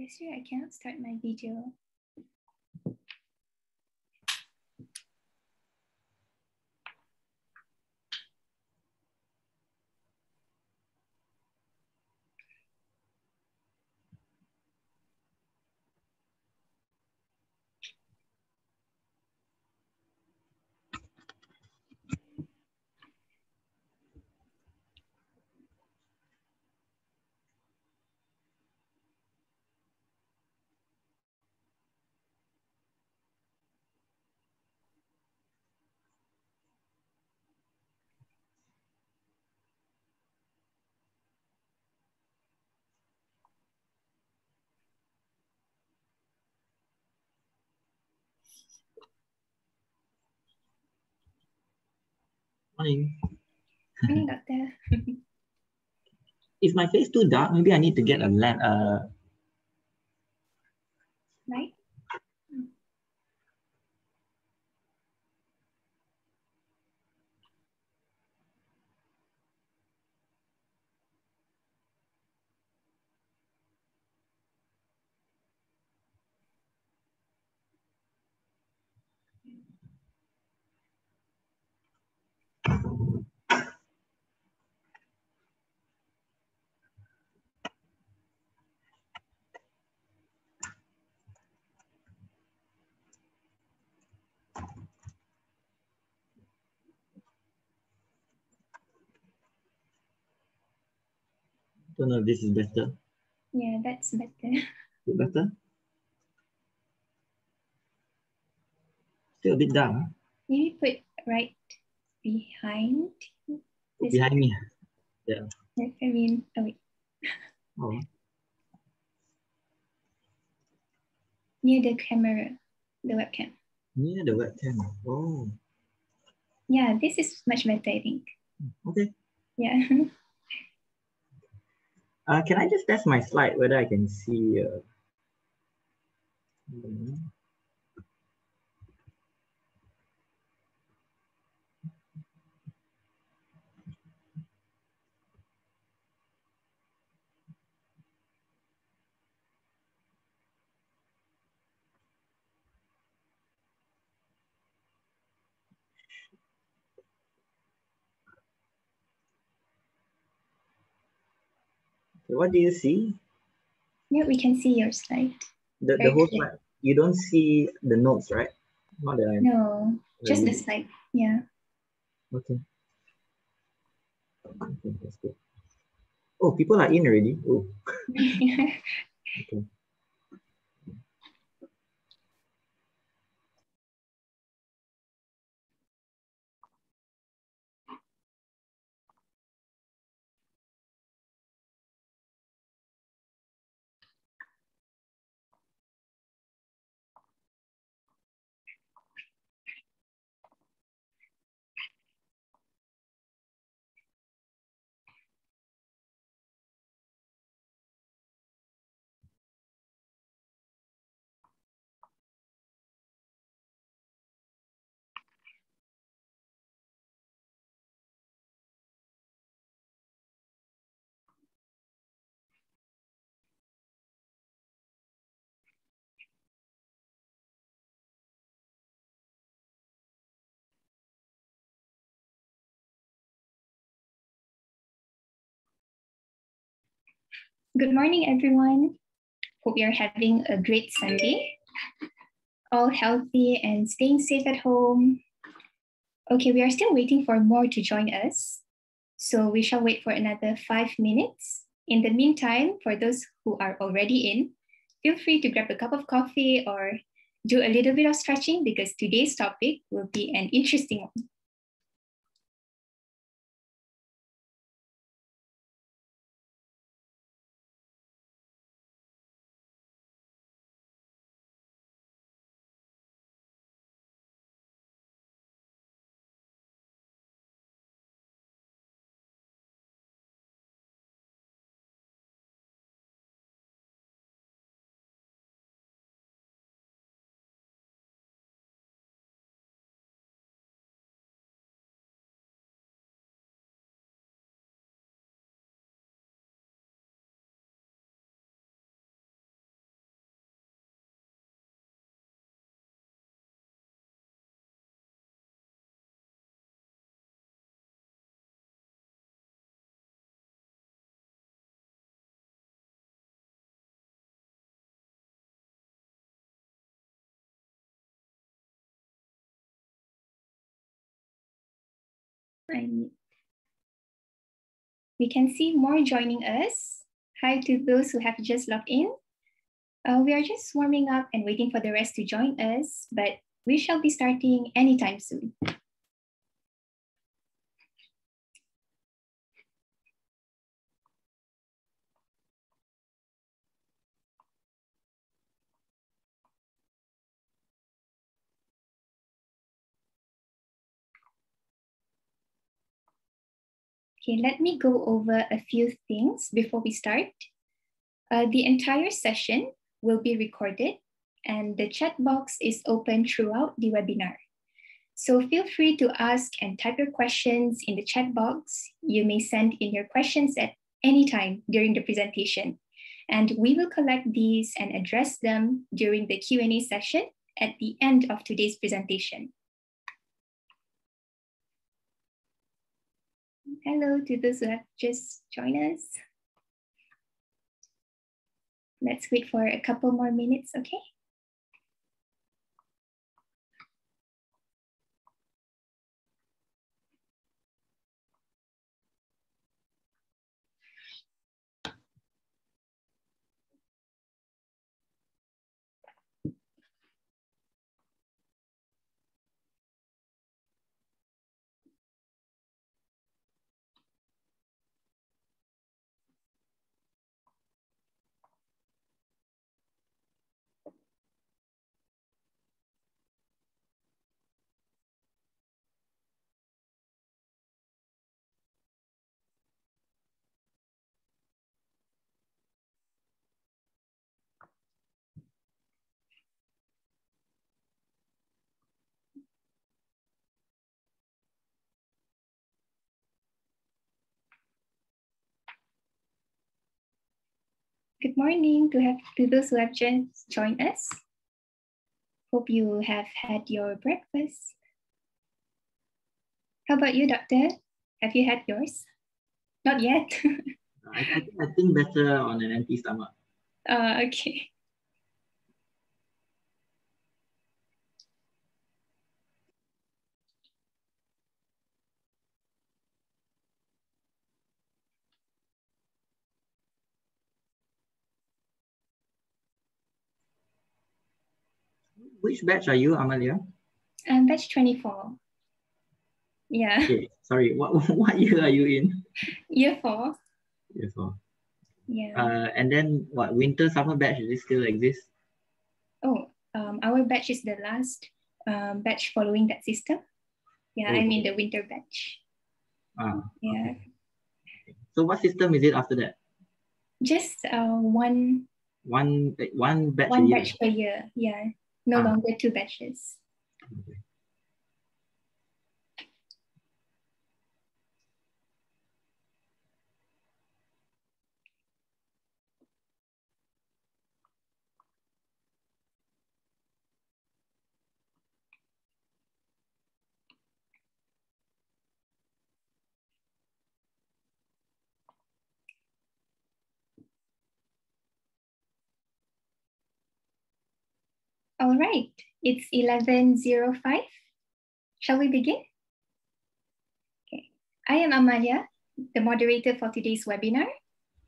Yes, I cannot start my video. Morning. Morning, doctor. Is my face too dark? Maybe I need to get a lamp. Uh, Right? Don't know if this is better. Yeah, that's better. Is it better? Still a bit dark. Huh? Maybe put right behind. This- Behind me. Yeah. I mean, oh wait, Oh, near the camera, the webcam. near the webcam. Oh, Yeah, this is much better, I think. okay. Yeah. Uh, can I just test my slide whether I can see? Uh, what do you see? yeah, we can see your slide. The, the whole clear. slide. You don't see the notes, right? Not that I'm No, just the slide. Yeah. Okay. Okay, that's good. Oh, people are in already. Oh, okay. Good morning, everyone. Hope you're having a great Sunday. All healthy and staying safe at home. Okay, we are still waiting for more to join us. So we shall wait for another five minutes. In the meantime, for those who are already in, feel free to grab a cup of coffee or do a little bit of stretching because today's topic will be an interesting one. I we can see more joining us. Hi to those who have just logged in. Uh, we are just warming up and waiting for the rest to join us, but we shall be starting anytime soon. Okay, let me go over a few things before we start. Uh, the entire session will be recorded and the chat box is open throughout the webinar. So feel free to ask and type your questions in the chat box. You may send in your questions at any time during the presentation. And we will collect these and address them during the Q&A session at the end of today's presentation. Hello to those who have just joined us. Let's wait for a couple more minutes, okay? Good morning to, have, to those who have just joined us. Hope you have had your breakfast. How about you, doctor? Have you had yours? Not yet. I, I, think, I think better on an empty stomach. Uh, okay. Which batch are you, Amalia? Um, batch 24. Yeah. Okay, sorry, what, what year are you in? Year four. Year four. Yeah. Uh, and then what, winter, summer batch, does it still exist? Oh, um, our batch is the last um, batch following that system. Yeah, Oh. I'm in the winter batch. Ah, Yeah. so what system is it after that? Just uh, one One like one batch a one year? batch per year. Yeah. No Ah. longer two batches. Okay. All right. It's 11.05. Shall we begin? Okay. I am Amalia, the moderator for today's webinar.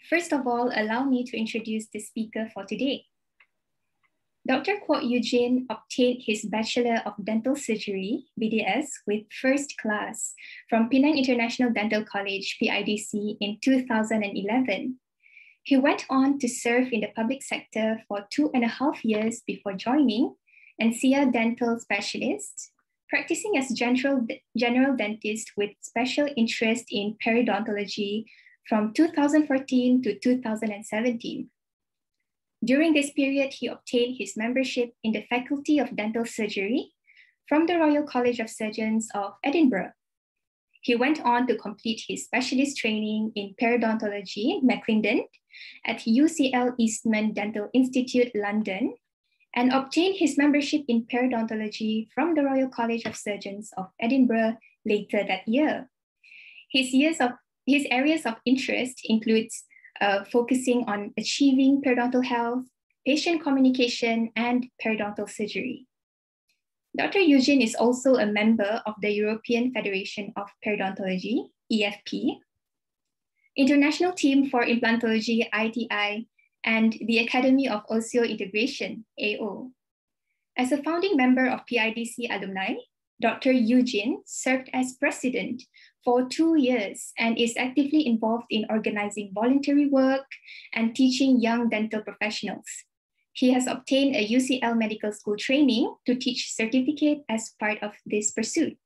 First of all, allow me to introduce the speaker for today. Dr. Kwok Eugene obtained his Bachelor of Dental Surgery, BDS, with first class from Penang International Dental College, PIDC, in 2011. He went on to serve in the public sector for two and a half years before joining NCEA Dental Specialist, practicing as general, general dentist with special interest in periodontology from 2014 to 2017. During this period, he obtained his membership in the Faculty of Dental Surgery from the Royal College of Surgeons of Edinburgh. He went on to complete his specialist training in periodontology, MClinDent, at UCL Eastman Dental Institute, London, and obtained his membership in periodontology from the Royal College of Surgeons of Edinburgh later that year. His years of his areas of interest includes uh, focusing on achieving periodontal health, patient communication, and periodontal surgery. Dr. Eugene is also a member of the European Federation of Periodontology, EFP, International Team for Implantology, ITI, and the Academy of Osseointegration, AO. As a founding member of PIDC alumni, Dr. Eugene served as president for two years and is actively involved in organizing voluntary work and teaching young dental professionals. He has obtained a UCL medical school training to teach certificate as part of this pursuit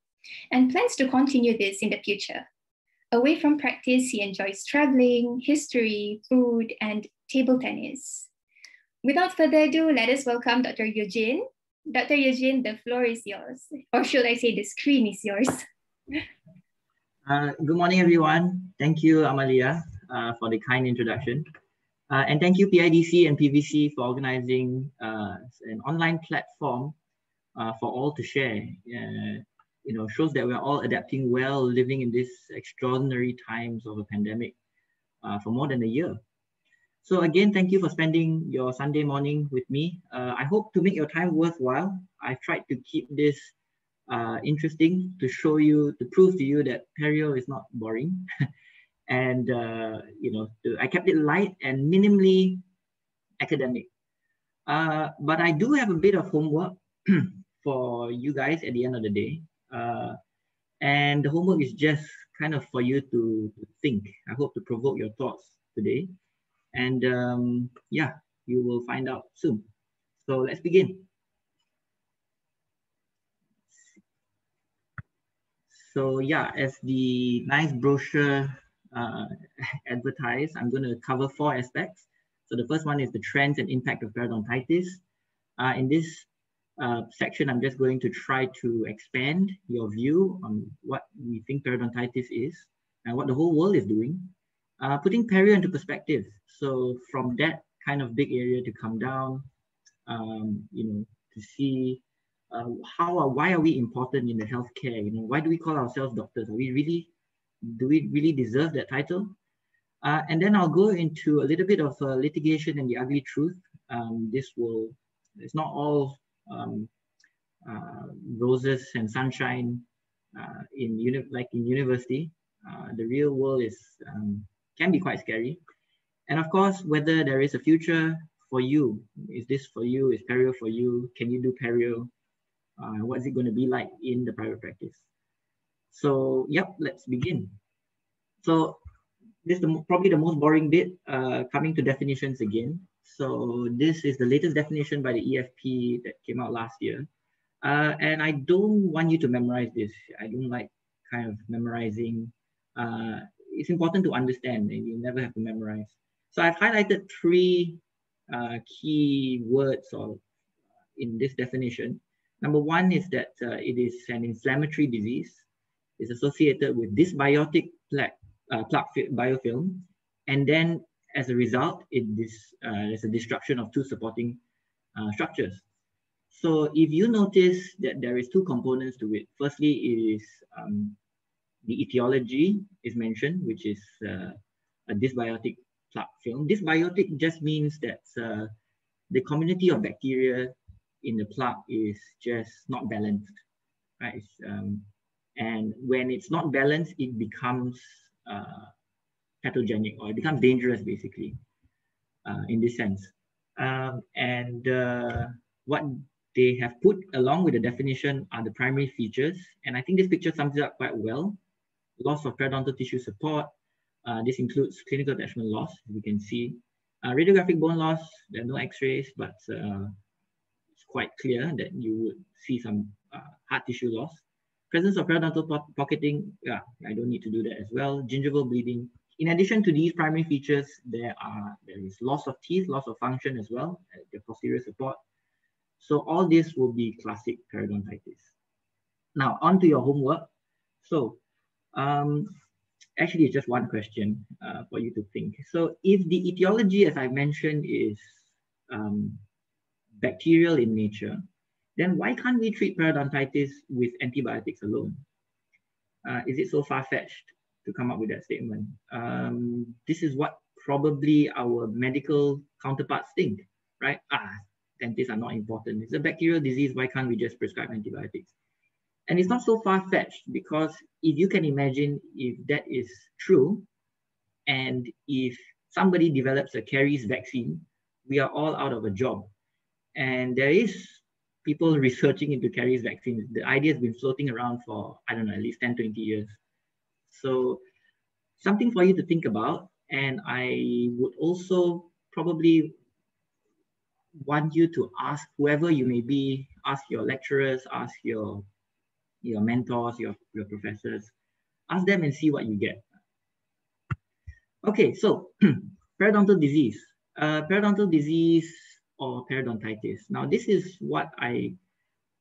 and plans to continue this in the future. Away from practice, he enjoys traveling, history, food, and table tennis. Without further ado, let us welcome Dr. Eugene Dr. Eugene, the floor is yours. Or should I say the screen is yours? Uh, good morning, everyone. Thank you, Amalia, uh, for the kind introduction. Uh, and thank you, PIDC and PVC, for organizing uh, an online platform uh, for all to share. Uh, you know, shows that we're all adapting well, living in these extraordinary times of a pandemic for more than a year. So again, thank you for spending your Sunday morning with me. Uh, I hope to make your time worthwhile. I've tried to keep this uh, interesting to show you, to prove to you that perio is not boring. and, uh, you know, I kept it light and minimally academic. Uh, but I do have a bit of homework for you guys at the end of the day. Uh, and the homework is just kind of for you to, to think. I hope to provoke your thoughts today. And um, yeah, you will find out soon. So let's begin. So yeah, as the nice brochure uh, advertised, I'm going to cover four aspects. So the first one is the trends and impact of periodontitis. Uh, in this uh, section, I'm just going to try to expand your view on what we think periodontitis is and what the whole world is doing uh, putting perio into perspective. So from that kind of big area to come down, um, you know, to see uh, how are, why are we important in the healthcare? You know, why do we call ourselves doctors? Are we really, do we really deserve that title? Uh, and then I'll go into a little bit of uh, litigation and the ugly truth. Um, this will, it's not all um, uh, roses and sunshine uh, in uni like in university. Uh, the real world is um, can be quite scary. And of course, whether there is a future for you, is this for you, is perio for you, can you do perio? Uh, what is it going to be like in the private practice? So, yep, let's begin. So this is the, probably the most boring bit, uh, coming to definitions again. So this is the latest definition by the EFP that came out last year. Uh, and I don't want you to memorize this. I don't like kind of memorizing. Uh, it's important to understand and you never have to memorize. So I've highlighted three uh, key words or in this definition. Number one is that uh, it is an inflammatory disease. It's associated with dysbiotic plaque, uh, plaque biofilm. And then as a result, it is, uh, there's a destruction of two supporting uh, structures. So if you notice that there is two components to it, firstly is um, the etiology is mentioned, which is uh, a dysbiotic plaque film. Dysbiotic just means that uh, the community of bacteria in the plaque is just not balanced, right? Um, and when it's not balanced, it becomes uh, pathogenic or it becomes dangerous, basically, uh, in this sense. Um, and uh, what they have put along with the definition are the primary features. And I think this picture sums it up quite well loss of periodontal tissue support. Uh, this includes clinical attachment loss, as you can see. Uh, radiographic bone loss, there are no x-rays, but uh, it's quite clear that you would see some hard tissue loss. Presence of periodontal po pocketing, yeah, I don't need to do that as well. Gingival bleeding. In addition to these primary features, there are there is loss of teeth, loss of function as well, the posterior support. So all this will be classic periodontitis. Now, on to your homework. So um, actually, it's just one question uh, for you to think. So if the etiology, as I mentioned, is um, bacterial in nature, then why can't we treat periodontitis with antibiotics alone? Uh, is it so far-fetched to come up with that statement? Um, this is what probably our medical counterparts think, right? Ah, dentists are not important. It's a bacterial disease. Why can't we just prescribe antibiotics? And it's not so far-fetched because if you can imagine if that is true, and if somebody develops a caries vaccine, we are all out of a job. And there is people researching into caries vaccines. The idea has been floating around for, I don't know, at least 10, 20 years. So something for you to think about. And I would also probably want you to ask whoever you may be, ask your lecturers, ask your, your mentors, your, your professors, ask them and see what you get. Okay, so periodontal disease. Uh, periodontal disease or periodontitis. Now, this is what I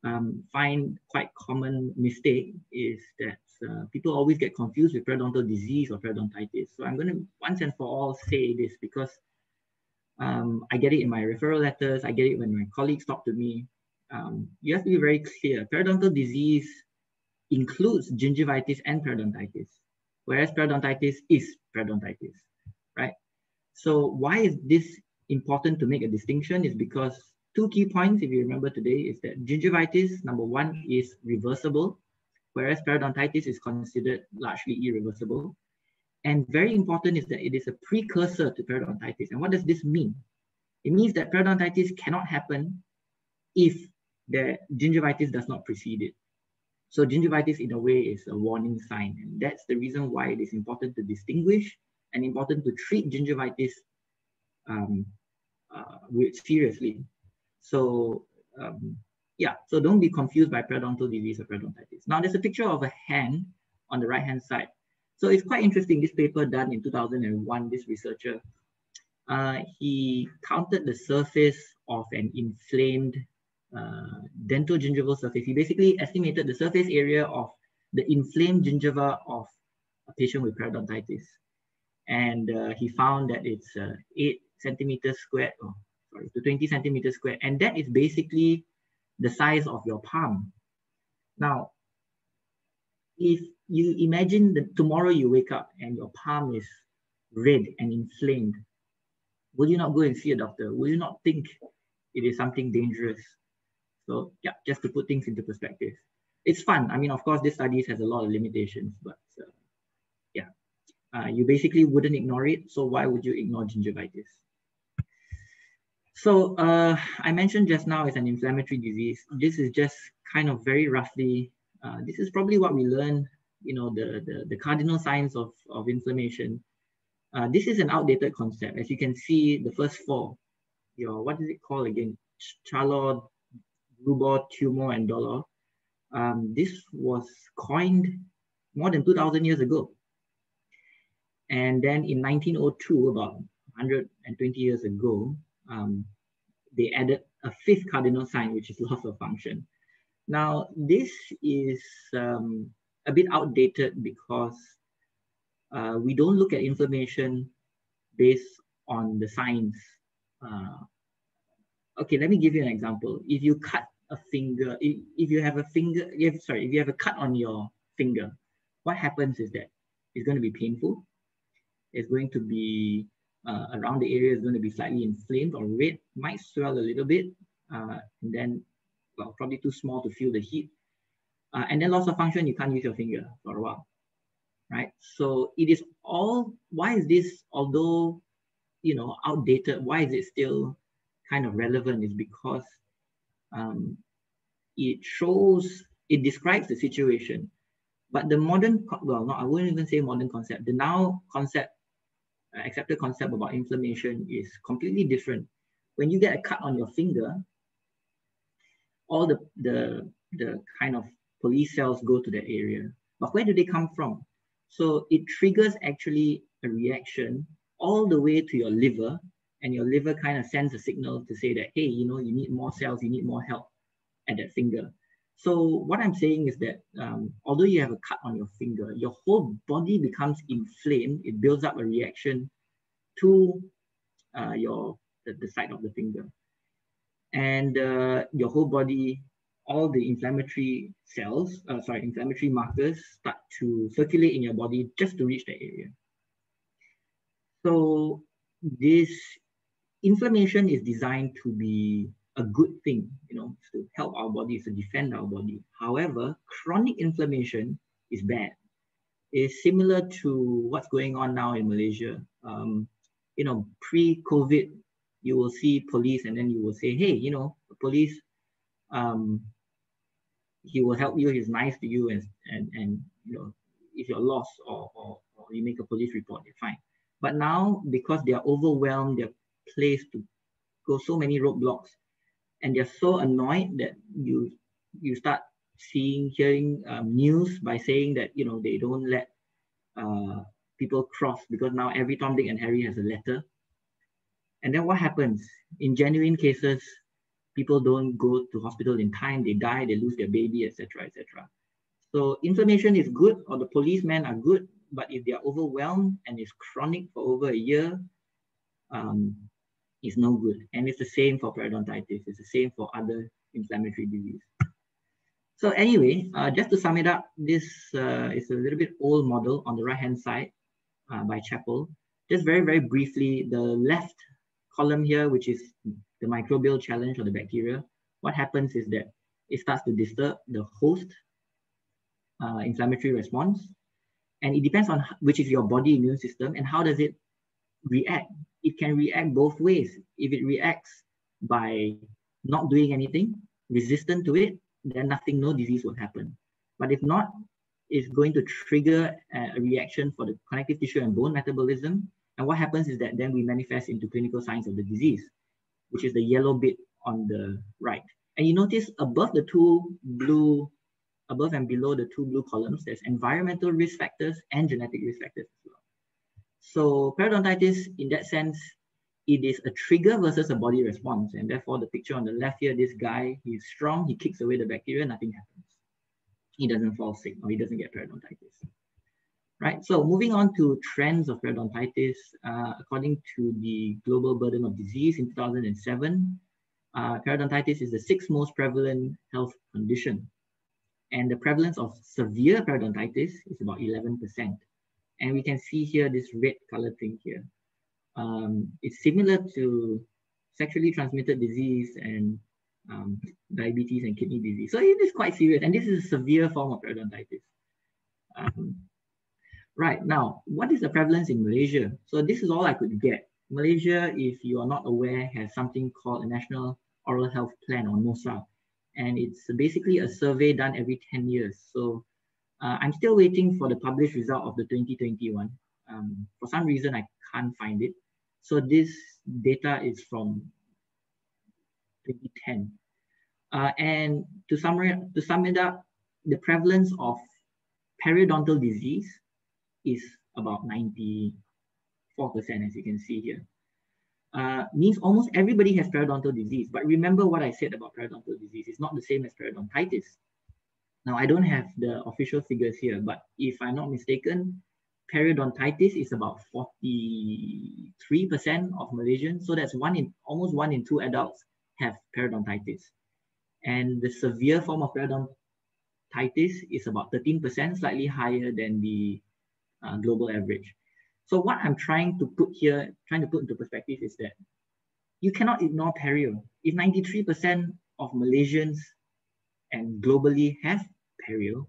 um, find quite common mistake is that uh, people always get confused with periodontal disease or periodontitis. So I'm going to once and for all say this because um, I get it in my referral letters. I get it when my colleagues talk to me. Um, you have to be very clear. Periodontal disease includes gingivitis and periodontitis, whereas periodontitis is periodontitis, right? So why is this important to make a distinction is because two key points, if you remember today, is that gingivitis, number one, is reversible, whereas periodontitis is considered largely irreversible. And very important is that it is a precursor to periodontitis. And what does this mean? It means that periodontitis cannot happen if the gingivitis does not precede it. So gingivitis in a way is a warning sign. And that's the reason why it is important to distinguish and important to treat gingivitis um, uh, seriously. So um, yeah, so don't be confused by periodontal disease or periodontitis. Now there's a picture of a hand on the right hand side. So it's quite interesting, this paper done in 2001, this researcher, uh, he counted the surface of an inflamed uh, dentogingival surface. He basically estimated the surface area of the inflamed gingiva of a patient with periodontitis. And uh, he found that it's uh, 8 centimeters squared, or sorry, to 20 centimeters squared. And that is basically the size of your palm. Now, if you imagine that tomorrow you wake up and your palm is red and inflamed, will you not go and see a doctor? Will you not think it is something dangerous? So yeah, just to put things into perspective. It's fun. I mean, of course, this studies has a lot of limitations, but uh, yeah, uh, you basically wouldn't ignore it. So why would you ignore gingivitis? So uh, I mentioned just now it's an inflammatory disease. This is just kind of very roughly, uh, this is probably what we learn, you know, the, the, the cardinal signs of, of inflammation. Uh, this is an outdated concept. As you can see, the first four, your, what is it called again? calor, rubor, tumor, and dolor. Um, this was coined more than 2000 years ago. And then in 1902, about 120 years ago, um, they added a fifth cardinal sign, which is loss of function. Now, this is um, a bit outdated because uh, we don't look at inflammation based on the signs. Uh, okay, let me give you an example. If you cut a finger, if, if you have a finger, if, sorry, if you have a cut on your finger, what happens is that it's going to be painful. It's going to be uh, around the area is going to be slightly inflamed or red, might swell a little bit, uh, and then, well, probably too small to feel the heat. Uh, and then loss of function, you can't use your finger for a while, right? So it is all, why is this, although, you know, outdated, why is it still kind of relevant is because um, it shows, it describes the situation. But the modern, well, no, I wouldn't even say modern concept, the now concept accepted concept about inflammation is completely different. When you get a cut on your finger, all the, the, the kind of police cells go to that area. But where do they come from? So it triggers actually a reaction all the way to your liver, and your liver kind of sends a signal to say that, hey, you know, you need more cells, you need more help at that finger. So what I'm saying is that um, although you have a cut on your finger, your whole body becomes inflamed. It builds up a reaction to uh, your the, the, side of the finger, and uh, your whole body, all the inflammatory cells, uh, sorry, inflammatory markers start to circulate in your body just to reach that area. So this inflammation is designed to be a good thing, you know, to help our bodies, to defend our body. However, chronic inflammation is bad. It's similar to what's going on now in Malaysia. Um, you know, pre-COVID, you will see police and then you will say, hey, you know, police, um, he will help you, he's nice to you, and, and, and you know, if you're lost or, or, or you make a police report, you're fine. But now, because they are overwhelmed, they're placed to go so many roadblocks, and they're so annoyed that you you start seeing, hearing um, news by saying that you know they don't let uh, people cross because now every Tom, Dick, and Harry has a letter. And then what happens in genuine cases? People don't go to hospital in time. They die. They lose their baby, etc., etc. So inflammation is good, or the policemen are good, but if they are overwhelmed and it's chronic for over a year, um, it's no good. And it's the same for periodontitis. It's the same for other inflammatory disease. So anyway, uh, just to sum it up, this uh, is a little bit old model on the right-hand side uh, by Chapple. Just very, very briefly, the left column here, which is the microbial challenge or the bacteria, what happens is that it starts to disturb the host uh, inflammatory response. And it depends on which is your body immune system and how does it react. It can react both ways. If it reacts by not doing anything, resistant to it, then nothing, no disease will happen. But if not, it's going to trigger a reaction for the connective tissue and bone metabolism. And what happens is that then we manifest into clinical signs of the disease, which is the yellow bit on the right. And you notice above the two blue above and below the two blue columns, there's environmental risk factors and genetic risk factors. So periodontitis, in that sense, it is a trigger versus a body response. And therefore, the picture on the left here, this guy, he's strong, he kicks away the bacteria, nothing happens. He doesn't fall sick or he doesn't get periodontitis. Right, so moving on to trends of periodontitis, uh, according to the Global Burden of Disease in 2007, uh, periodontitis is the sixth most prevalent health condition and the prevalence of severe periodontitis is about 11%. And we can see here this red color thing here. Um, it's similar to sexually transmitted disease and um, diabetes and kidney disease. So it is quite serious. And this is a severe form of periodontitis. Um, right, now, what is the prevalence in Malaysia? So this is all I could get. Malaysia, if you are not aware, has something called a National Oral Health Plan or NOHSA and it's basically a survey done every 10 years. So uh, I'm still waiting for the published result of the 2021. Um, for some reason, I can't find it. So this data is from 2010. Uh, and to, summarize, to sum it up, the prevalence of periodontal disease is about 94%, as you can see here uh, means almost everybody has periodontal disease. But remember what I said about periodontal disease. It's not the same as periodontitis. Now, I don't have the official figures here, but if I'm not mistaken, periodontitis is about 43% of Malaysians. So that's one in almost one in two adults have periodontitis. And the severe form of periodontitis is about 13%, slightly higher than the uh, global average. So what I'm trying to put here, trying to put into perspective is that you cannot ignore perio. If 93% of Malaysians and globally have perio,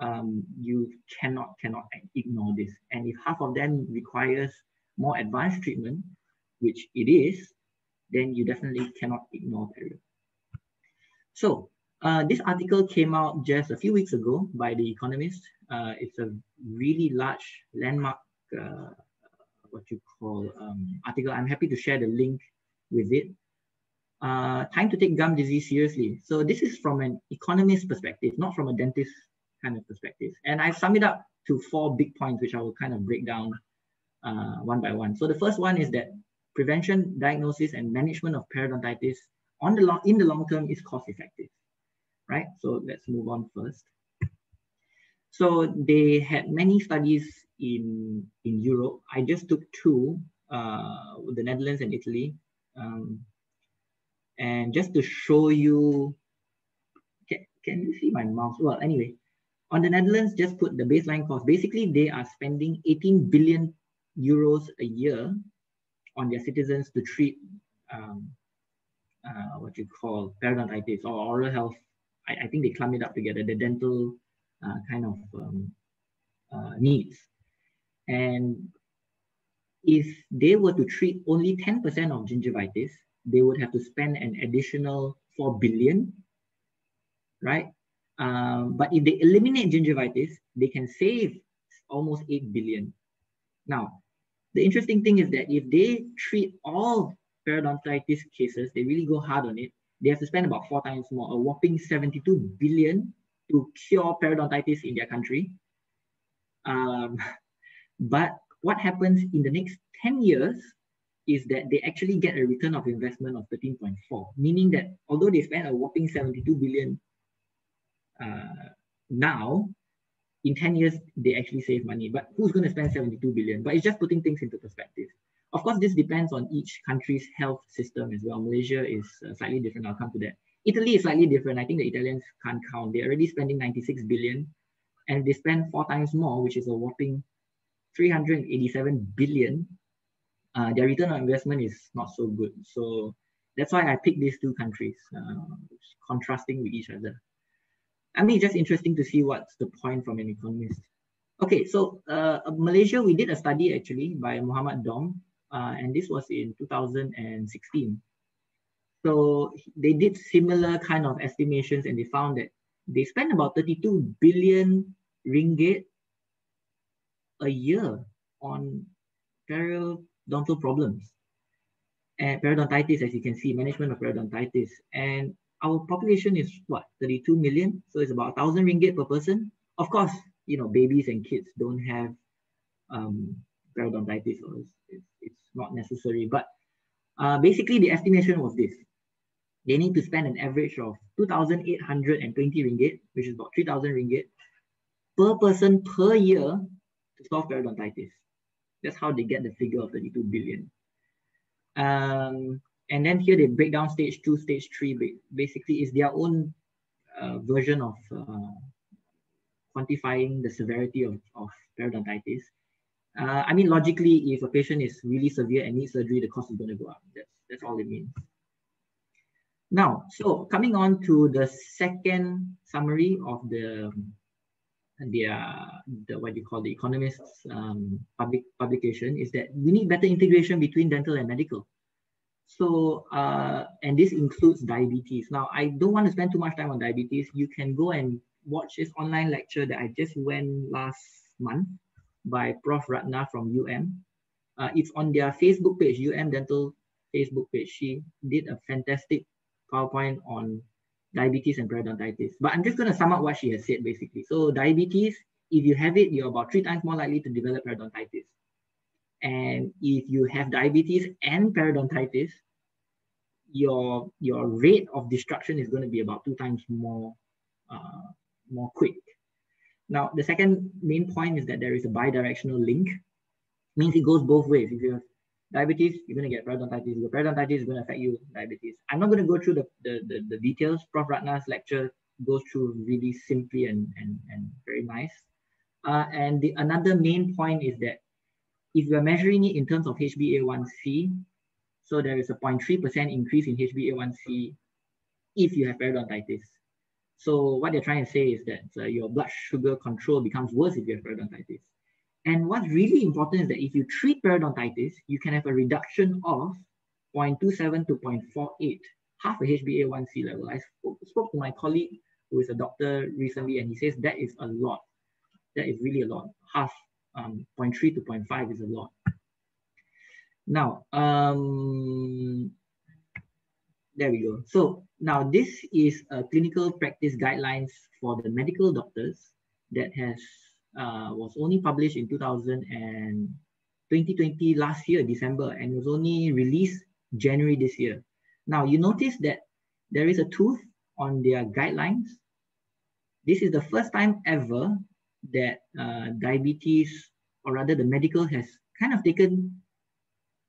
um, you cannot cannot ignore this. And if half of them requires more advanced treatment, which it is, then you definitely cannot ignore perio. So uh, this article came out just a few weeks ago by The Economist. Uh, it's a really large landmark uh, what you call um, article. I'm happy to share the link with it. Uh, time to take gum disease seriously. So this is from an economist perspective, not from a dentist kind of perspective. And I sum it up to four big points, which I will kind of break down uh, one by one. So the first one is that prevention, diagnosis, and management of periodontitis on the long, in the long term is cost effective, right? So let's move on first. So they had many studies in, in Europe. I just took two, uh, the Netherlands and Italy. Um, and just to show you, can, can you see my mouse? Well, anyway, on the Netherlands, just put the baseline cost. Basically, they are spending 18 billion euros a year on their citizens to treat um, uh, what you call periodontitis or oral health. I, I think they clump it up together, the dental uh, kind of um, uh, needs. And if they were to treat only 10% of gingivitis, they would have to spend an additional 4 billion, right? Um, but if they eliminate gingivitis, they can save almost 8 billion. Now, the interesting thing is that if they treat all periodontitis cases, they really go hard on it, they have to spend about four times more, a whopping 72 billion to cure periodontitis in their country. Um, but what happens in the next 10 years is that they actually get a return of investment of 13.4, meaning that although they spend a whopping 72 billion uh, now, in 10 years, they actually save money. But who's going to spend 72 billion? But it's just putting things into perspective. Of course, this depends on each country's health system as well. Malaysia is slightly different. I'll come to that. Italy is slightly different. I think the Italians can't count. They're already spending 96 billion and they spend four times more, which is a whopping 387 billion. Uh, their return on investment is not so good. So that's why I picked these two countries, uh, contrasting with each other. I mean, it's just interesting to see what's the point from an economist. Okay, so uh, Malaysia, we did a study actually by Muhammad Dong, uh, and this was in 2016. So they did similar kind of estimations and they found that they spend about 32 billion ringgit a year on periodontal problems and periodontitis, as you can see, management of periodontitis. And our population is what 32 million? So it's about a thousand ringgit per person. Of course you know babies and kids don't have um periodontitis so it's, it's, it's not necessary. But uh, basically the estimation was this. They need to spend an average of 2,820 ringgit, which is about 3,000 ringgit per person per year to solve periodontitis. That's how they get the figure of 32 billion. Um, and then here they break down stage two, stage three, basically is their own uh, version of uh, quantifying the severity of, of periodontitis. Uh, I mean, logically, if a patient is really severe and needs surgery, the cost is going to go up. That's, that's all it means. Now, so coming on to the second summary of the the, the what you call the economists um, public publication is that we need better integration between dental and medical. So, uh, and this includes diabetes. Now, I don't want to spend too much time on diabetes. You can go and watch this online lecture that I just went last month by Prof. Ratna from UM. Uh, it's on their Facebook page, UM Dental Facebook page. She did a fantastic PowerPoint on diabetes and periodontitis. But I'm just going to sum up what she has said basically. So diabetes, if you have it, you're about three times more likely to develop periodontitis. And if you have diabetes and periodontitis, your, your rate of destruction is going to be about two times more, uh, more quick. Now, the second main point is that there is a bidirectional link. means it goes both ways. If you have diabetes, you're going to get periodontitis. Your periodontitis is going to affect you diabetes. I'm not going to go through the, the, the, the details. Prof. Ratna's lecture goes through really simply and, and, and very nice. Uh, and the another main point is that if we're measuring it in terms of HbA1c, so there is a 0.3% increase in HbA1c if you have periodontitis. So what they're trying to say is that uh, your blood sugar control becomes worse if you have periodontitis. And what's really important is that if you treat periodontitis, you can have a reduction of 0.27 to 0.48, half a HbA1c level. I spoke, to my colleague who is a doctor recently, and he says that is a lot. That is really a lot. Half um, 0.3 to 0.5 is a lot. Now, um, there we go. So now this is a clinical practice guidelines for the medical doctors that has uh, was only published in 2000 and 2020 last year, December, and was only released January this year. Now you notice that there is a tooth on their guidelines. This is the first time ever that uh, diabetes, or rather the medical has kind of taken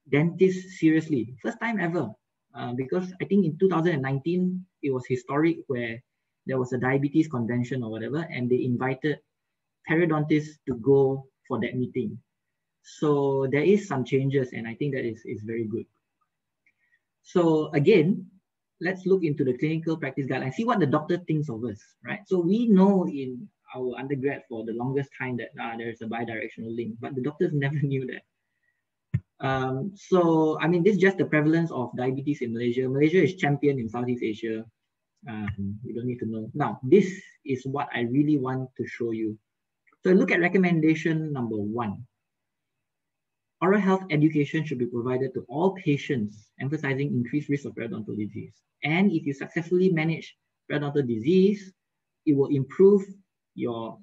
dentists seriously. First time ever. Uh, because I think in 2019, it was historic where there was a diabetes convention or whatever, and they invited periodontists to go for that meeting. So there is some changes, and I think that is, is very good. So again, let's look into the clinical practice guideline, see what the doctor thinks of us, right? So we know in our undergrad for the longest time that uh, there's a bidirectional link, but the doctors never knew that. Um, so, I mean, this is just the prevalence of diabetes in Malaysia. Malaysia is champion in Southeast Asia. Um, you don't need to know. Now, this is what I really want to show you. So look at recommendation number one. Oral health education should be provided to all patients, emphasizing increased risk of periodontal disease. And if you successfully manage periodontal disease, it will improve your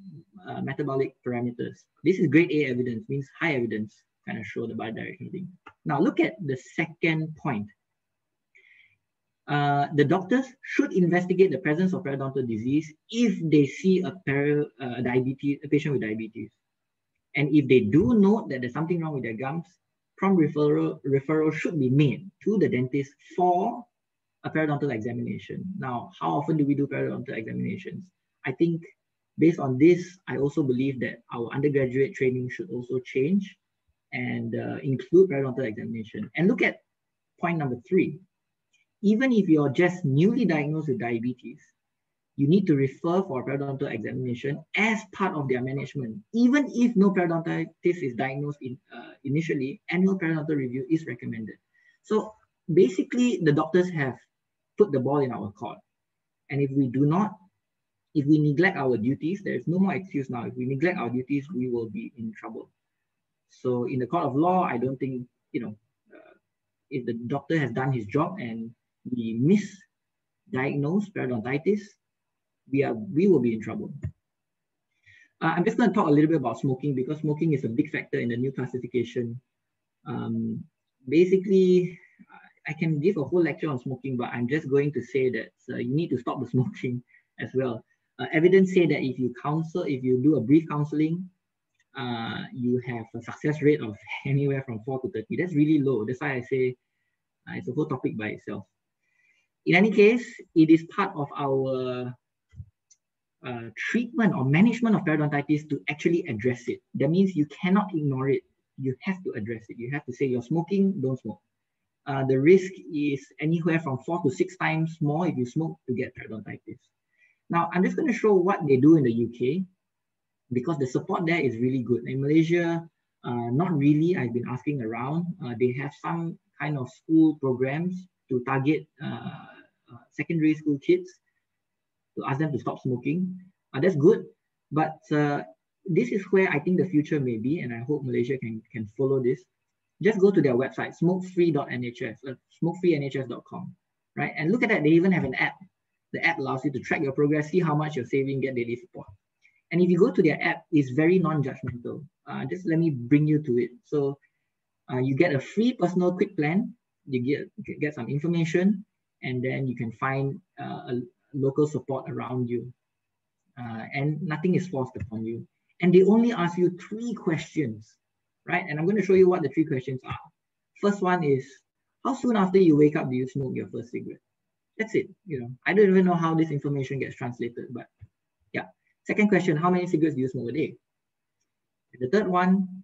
uh, metabolic parameters. This is grade A evidence, means high evidence, kind of show the bidirectional thing. Now look at the second point. Uh, the doctors should investigate the presence of periodontal disease if they see a, peri uh, diabetes, a patient with diabetes. And if they do note that there's something wrong with their gums, prompt referral, referral should be made to the dentist for a periodontal examination. Now, how often do we do periodontal examinations? I think based on this, I also believe that our undergraduate training should also change and uh, include periodontal examination. And look at point number three. Even if you're just newly diagnosed with diabetes, you need to refer for a periodontal examination as part of their management. Even if no periodontitis is diagnosed in, uh, initially, annual periodontal review is recommended. So basically, the doctors have put the ball in our court. And if we do not, if we neglect our duties, there is no more excuse now. If we neglect our duties, we will be in trouble. So in the court of law, I don't think, you know, uh, if the doctor has done his job and we misdiagnose periodontitis, we are we will be in trouble. Uh, I'm just going to talk a little bit about smoking because smoking is a big factor in the new classification. Um, basically, I can give a whole lecture on smoking, but I'm just going to say that uh, you need to stop the smoking as well. Uh, evidence say that if you counsel, if you do a brief counseling, uh, you have a success rate of anywhere from 4 to 30. That's really low. That's why I say uh, it's a whole topic by itself. In any case, it is part of our uh, treatment or management of periodontitis to actually address it. That means you cannot ignore it. You have to address it. You have to say you're smoking, don't smoke. Uh, the risk is anywhere from four to six times more if you smoke to get periodontitis. Now, I'm just going to show what they do in the UK because the support there is really good. In Malaysia, uh, not really. I've been asking around. Uh, they have some kind of school programs to target uh, uh secondary school kids to ask them to stop smoking. Uh, that's good, but uh, this is where I think the future may be, and I hope Malaysia can, can follow this. Just go to their website, smokefree.nhs, uh, smokefreenhs.com, right? And look at that, they even have an app. The app allows you to track your progress, see how much you're saving, get daily support. And if you go to their app, it's very non-judgmental. Uh, just let me bring you to it. So uh, you get a free personal quick plan, you get, get some information, and then you can find uh, a, local support around you. Uh, and nothing is forced upon you. And they only ask you three questions, right? And I'm going to show you what the three questions are. First one is, how soon after you wake up do you smoke your first cigarette? That's it. You know, I don't even know how this information gets translated, but yeah. Second question, how many cigarettes do you smoke a day? And the third one,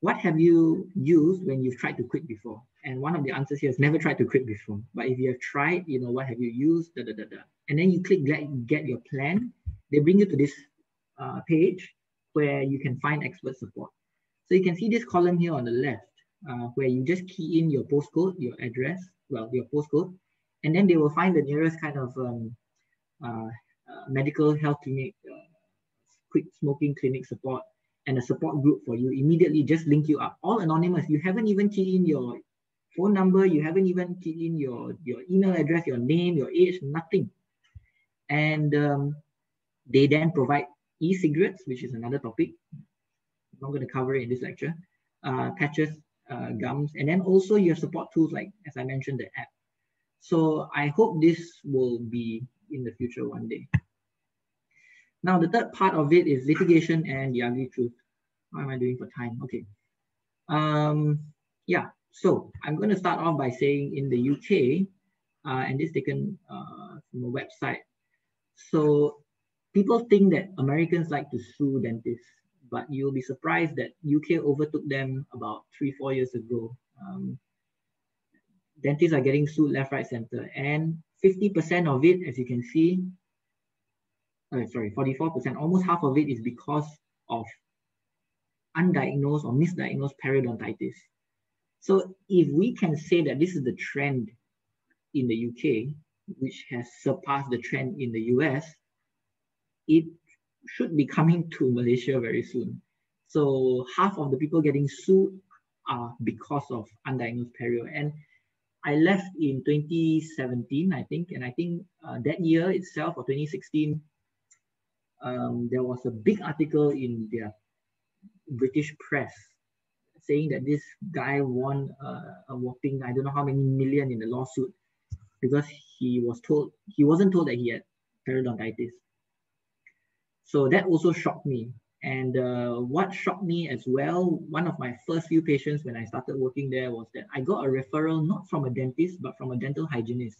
what have you used when you've tried to quit before? And one of the answers here is never tried to quit before. But if you have tried, you know, what have you used? Da, da, da, da. And then you click get, get your plan. They bring you to this uh, page where you can find expert support. So you can see this column here on the left uh, where you just key in your postcode, your address, well, your postcode, and then they will find the nearest kind of um, uh, uh medical health clinic, uh, quick smoking clinic support, and a support group for you. Immediately just link you up. All anonymous. You haven't even keyed in your phone number, you haven't even keyed in your, your email address, your name, your age, nothing. And um, they then provide e-cigarettes, which is another topic. I'm not going to cover it in this lecture. Uh, patches, uh, gums, and then also your support tools like, as I mentioned, the app. So I hope this will be in the future one day. Now, the third part of it is litigation and the ugly truth. How am I doing for time? Okay. Um, yeah, so I'm going to start off by saying in the UK, uh, and this taken uh, from a website. So people think that Americans like to sue dentists, but you'll be surprised that UK overtook them about three, four years ago. Um, dentists are getting sued left, right, center. And 50% of it, as you can see, uh, sorry, 44%, almost half of it is because of undiagnosed or misdiagnosed periodontitis. So if we can say that this is the trend in the UK, which has surpassed the trend in the US, it should be coming to Malaysia very soon. So half of the people getting sued are because of undiagnosed perio. And I left in 2017, I think, and I think uh, that year itself, or 2016, um, there was a big article in the British press saying that this guy won uh, a whopping, I don't know how many million in the lawsuit because he was told, he wasn't told that he had periodontitis. So that also shocked me. And uh, what shocked me as well, one of my first few patients when I started working there was that I got a referral not from a dentist, but from a dental hygienist.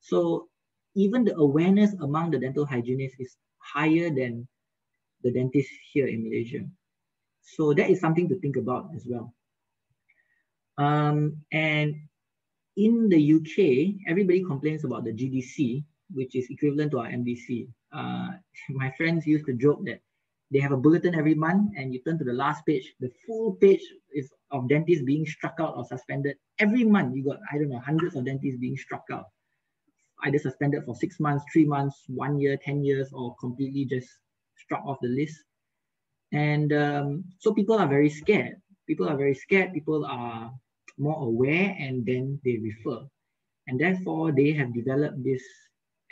So even the awareness among the dental hygienists is higher than the dentists here in Malaysia. So that is something to think about as well. Um, and in the UK, everybody complains about the GDC, which is equivalent to our MDC. Uh, my friends used to joke that they have a bulletin every month and you turn to the last page, the full page is of dentists being struck out or suspended. Every month you got, I don't know, hundreds of dentists being struck out, either suspended for six months, three months, one year, 10 years, or completely just struck off the list. And um, so people are very scared. People are very scared. People are more aware and then they refer. And therefore they have developed this,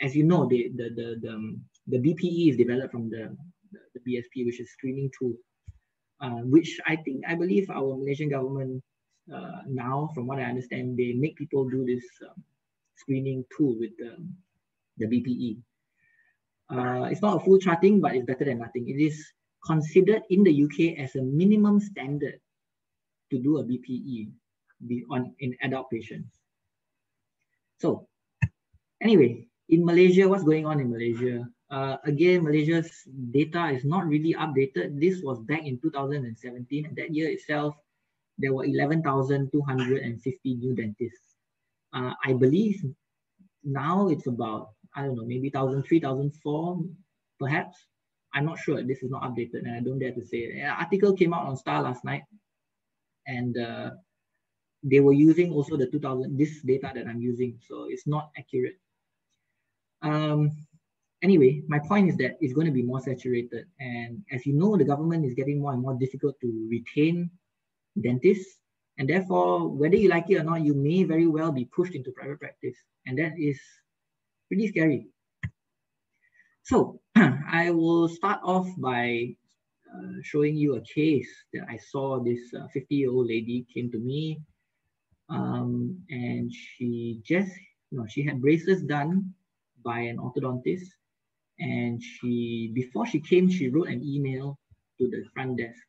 as you know, the, the, the, the, um, the BPE is developed from the, the, the BSP, which is screening tool, uh, which I think, I believe our Malaysian government uh, now, from what I understand, they make people do this um, screening tool with the, the BPE. Uh, it's not a full charting, but it's better than nothing. It is considered in the UK as a minimum standard to do a BPE on in adult patients. So anyway, in Malaysia, what's going on in Malaysia? Uh, again, Malaysia's data is not really updated. This was back in 2017. And that year itself, there were 11,250 new dentists. Uh, I believe now it's about, I don't know, maybe 1,000, 3,004 perhaps. I'm not sure. This is not updated and I don't dare to say it. An article came out on Star last night and uh, they were using also the 2000, this data that I'm using. So it's not accurate. Um, anyway, my point is that it's going to be more saturated. And as you know, the government is getting more and more difficult to retain dentists. And therefore, whether you like it or not, you may very well be pushed into private practice. And that is pretty scary. So I will start off by uh, showing you a case that I saw this 50-year-old uh, lady came to me um, and she just, you know, she had braces done by an orthodontist and she, before she came, she wrote an email to the front desk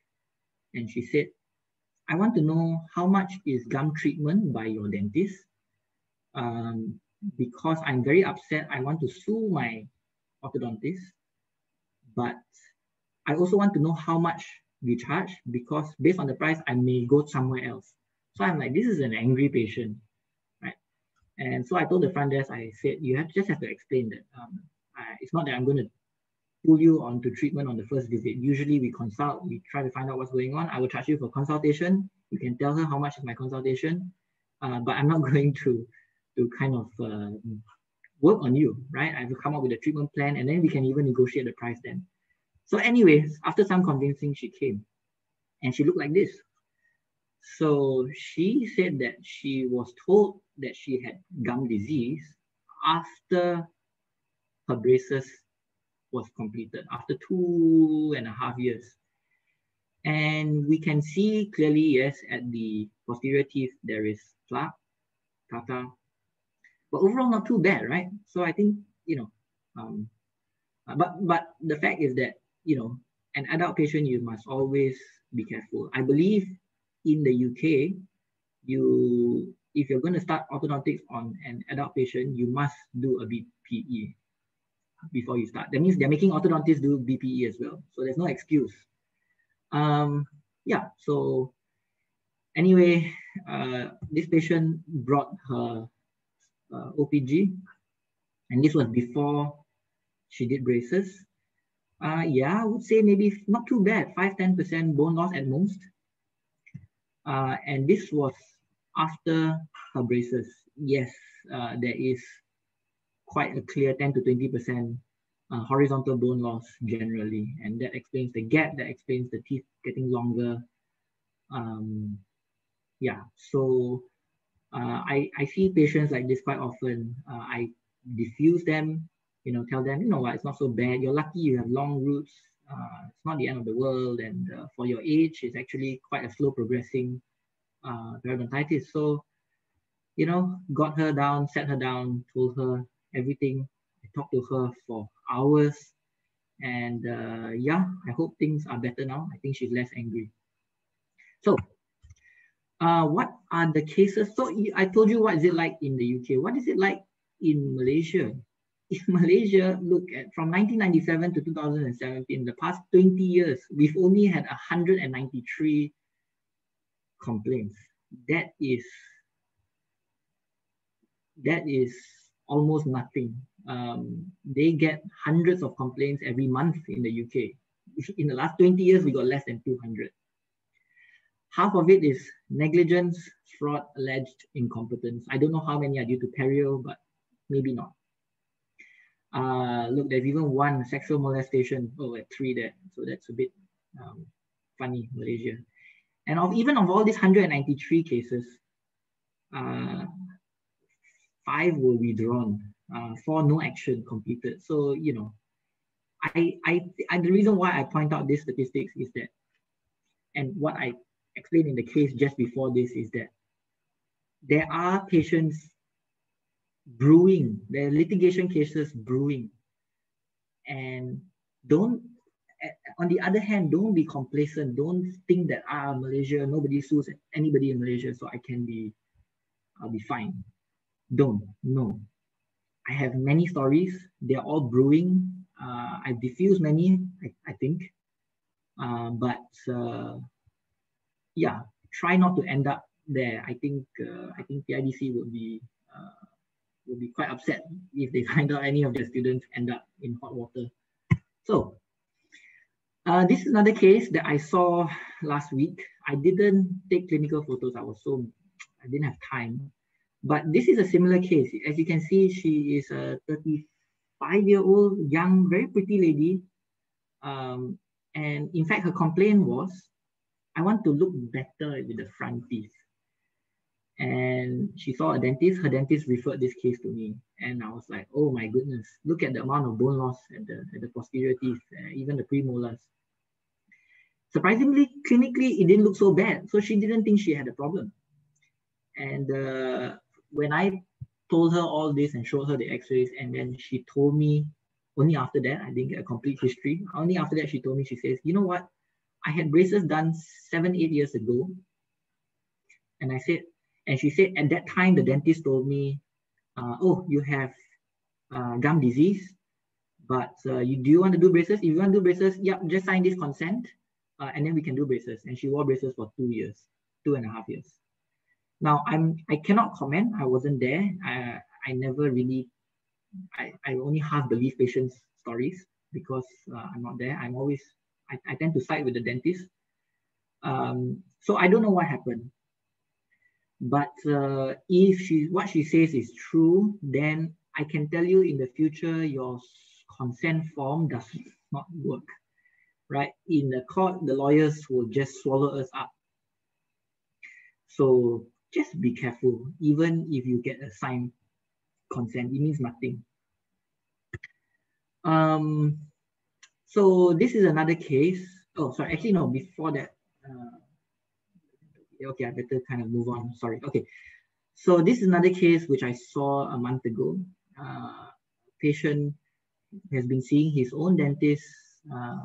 and she said, I want to know how much is gum treatment by your dentist um, because I'm very upset. I want to sue my orthodontist, but I also want to know how much you charge because based on the price, I may go somewhere else. So I'm like, this is an angry patient, right? And so I told the front desk, I said, you have just have to explain that um, I, it's not that I'm going to pull you onto treatment on the first visit. Usually we consult, we try to find out what's going on. I will charge you for consultation. You can tell her how much is my consultation, uh, but I'm not going to, to kind of uh, work on you, right? I have to come up with a treatment plan and then we can even negotiate the price then. So anyways, after some convincing, she came and she looked like this. So she said that she was told that she had gum disease after her braces was completed, after two and a half years. And we can see clearly, yes, at the posterior teeth, there is plaque, tartar, but overall not too bad, right? So I think, you know, um, but, but the fact is that, you know, an adult patient, you must always be careful. I believe in the UK, you if you're going to start orthodontics on an adult patient, you must do a BPE before you start. That means they're making orthodontists do BPE as well. So there's no excuse. Um, yeah, so anyway, uh, this patient brought her uh, OPG And this was before she did braces. Uh, yeah, I would say maybe not too bad, 5 10% bone loss at most. Uh, and this was after her braces. Yes, uh, there is quite a clear 10 to 20% uh, horizontal bone loss generally. And that explains the gap, that explains the teeth getting longer. Um, yeah, so uh, I, I see patients like this quite often. Uh, I diffuse them, you know, tell them, you know what, it's not so bad. You're lucky you have long roots. Uh, it's not the end of the world. And uh, for your age, it's actually quite a slow progressing uh, periodontitis. So, you know, got her down, sat her down, told her everything. I talked to her for hours. And uh, yeah, I hope things are better now. I think she's less angry. So, uh, what are the cases? So I told you what is it like in the UK. What is it like in Malaysia? In Malaysia, look at from 1997 to 2017, the past 20 years, we've only had 193 complaints. That is that is almost nothing. Um, they get hundreds of complaints every month in the UK. In the last 20 years, we got less than 200. Half of it is negligence, fraud, alleged incompetence. I don't know how many are due to perio, but maybe not. Uh, look, there's even one sexual molestation. Oh, at three there. So that's a bit um, funny, Malaysia. And of even of all these 193 cases, uh, five were withdrawn, uh, four no action completed. So, you know, I, I, I, the reason why I point out these statistics is that, and what I explained in the case just before this is that there are patients brewing, there are litigation cases brewing. And don't on the other hand, don't be complacent. Don't think that ah Malaysia, nobody sues anybody in Malaysia, so I can be, I'll be fine. Don't. No. I have many stories. They're all brewing. Uh, I've diffused many, I, I think. Uh, but uh, yeah, try not to end up there. I think uh, I think the IDC would be uh, would be quite upset if they find out any of their students end up in hot water. So uh, this is another case that I saw last week. I didn't take clinical photos. I was so, I didn't have time. But this is a similar case. As you can see, she is a 35 year old, young, very pretty lady. Um, and in fact, her complaint was, I want to look better with the front teeth. And she saw a dentist. Her dentist referred this case to me. And I was like, oh my goodness, look at the amount of bone loss at the, at the posterior teeth, uh, even the premolars. Surprisingly, clinically, it didn't look so bad. So she didn't think she had a problem. And uh, when I told her all this and showed her the x-rays, and then she told me, only after that, I didn't get a complete history. Only after that, she told me, she says, you know what? I had braces done seven, eight years ago. And I said, and she said, at that time, the dentist told me, uh, oh, you have uh, gum disease, but uh, you do you want to do braces? If you want to do braces, yeah, just sign this consent uh, and then we can do braces. And she wore braces for two years, two and a half years. Now I'm I cannot comment. I wasn't there. I I never really I, I only half believe patients' stories because uh, I'm not there. I'm always I, I tend to side with the dentist. Um, so I don't know what happened. But uh, if she what she says is true, then I can tell you in the future your consent form does not work right? In the court, the lawyers will just swallow us up. So just be careful. Even if you get a signed consent, it means nothing. Um, so this is another case. Oh, sorry. Actually, no. Before that, uh, okay, I better kind of move on. Sorry. Okay. So this is another case which I saw a month ago. Uh, patient has been seeing his own dentist uh,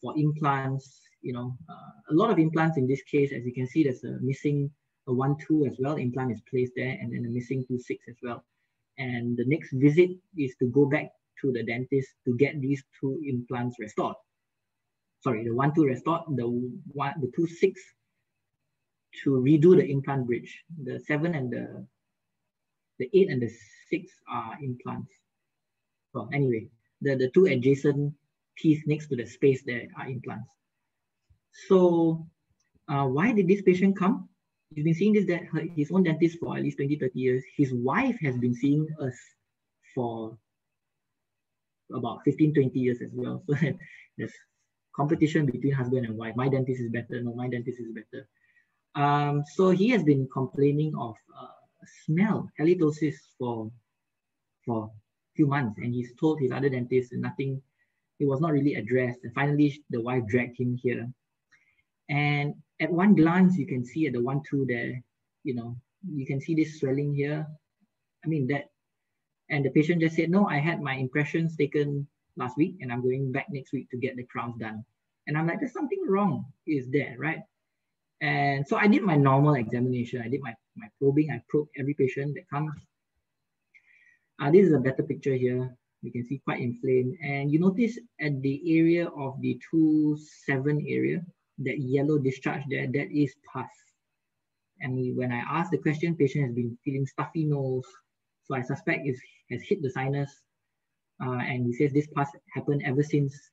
for implants, you know, uh, a lot of implants in this case, as you can see, there's a missing a one, two as well. Implant is placed there and then a missing two, six as well. And the next visit is to go back to the dentist to get these two implants restored. Sorry, the one, two restored, the one, the two, six to redo the implant bridge. The seven and the, the eight and the six are implants. well, anyway, the, the two adjacent teeth next to the space there are implants. So uh, why did this patient come? He's been seeing this that his own dentist for at least 20, 30 years. His wife has been seeing us for about 15, 20 years as well. So there's competition between husband and wife. My dentist is better. No, my dentist is better. Um, so he has been complaining of uh, smell, halitosis for, for few months. And he's told his other dentist nothing, it was not really addressed. And finally, the wife dragged him here. And at one glance, you can see at the one, two there, you know, you can see this swelling here. I mean, that, and the patient just said, no, I had my impressions taken last week and I'm going back next week to get the crowns done. And I'm like, there's something wrong is there, right? And so I did my normal examination. I did my, my probing. I probed every patient that comes. Uh, this is a better picture here. You can see quite inflamed. And you notice at the area of the 2-7 area, that yellow discharge there, that is pus. And when I asked the question, patient has been feeling stuffy nose. So I suspect it has hit the sinus uh, and he says this pus happened ever since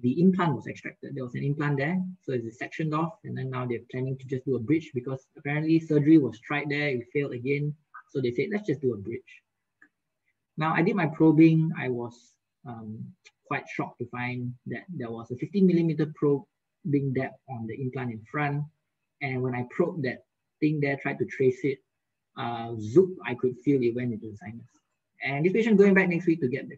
the implant was extracted. There was an implant there, so it's sectioned off, and then now they're planning to just do a bridge because apparently surgery was tried there, it failed again. So they said, let's just do a bridge. Now I did my probing. I was um, quite shocked to find that there was a 15 millimeter probing depth on the implant in front. And when I probed that thing there, tried to trace it, uh, zoop, I could feel it went into the sinus. And this patient going back next week to get the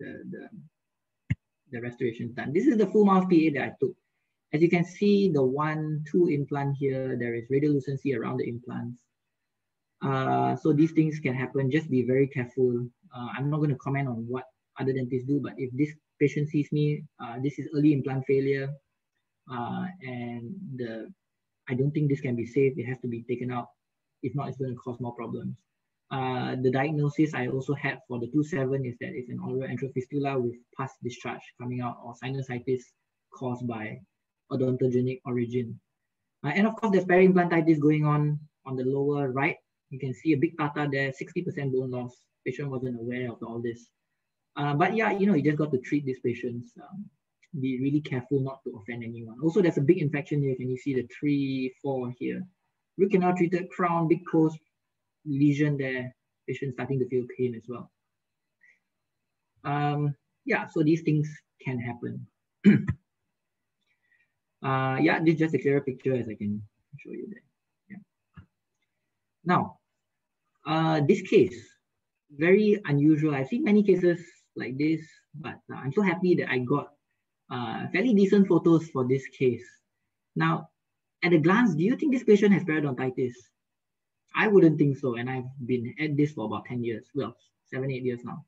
the, the, the restoration done. This is the full mouth PA that I took. As you can see, the one, two implant here, there is radiolucency around the implants. Uh, so these things can happen. Just be very careful. Uh, I'm not going to comment on what other dentists do, but if this patient sees me, uh, this is early implant failure, uh, and the I don't think this can be saved. It has to be taken out. If not, it's going to cause more problems. Uh, the diagnosis I also had for the 2-7 is that it's an oroantral fistula with pus discharge coming out or sinusitis caused by odontogenic origin. Uh, and of course, there's periimplantitis going on on the lower right. You can see a big tartar there, 60% bone loss. Patient wasn't aware of all this. Uh, but yeah, you know, you just got to treat these patients. Um, be really careful not to offend anyone. Also, there's a big infection here. Can you see the three, four here? Root canal treated, crown, big post, lesion there, patient starting to feel pain as well. Um, yeah, so these things can happen. uh, yeah, this is just a clearer picture as I can show you there. Yeah. Now, uh, this case, very unusual. I've seen many cases like this, but uh, I'm so happy that I got uh, fairly decent photos for this case. Now, at a glance, do you think this patient has periodontitis? I wouldn't think so. And I've been at this for about 10 years, well, seven, eight years now.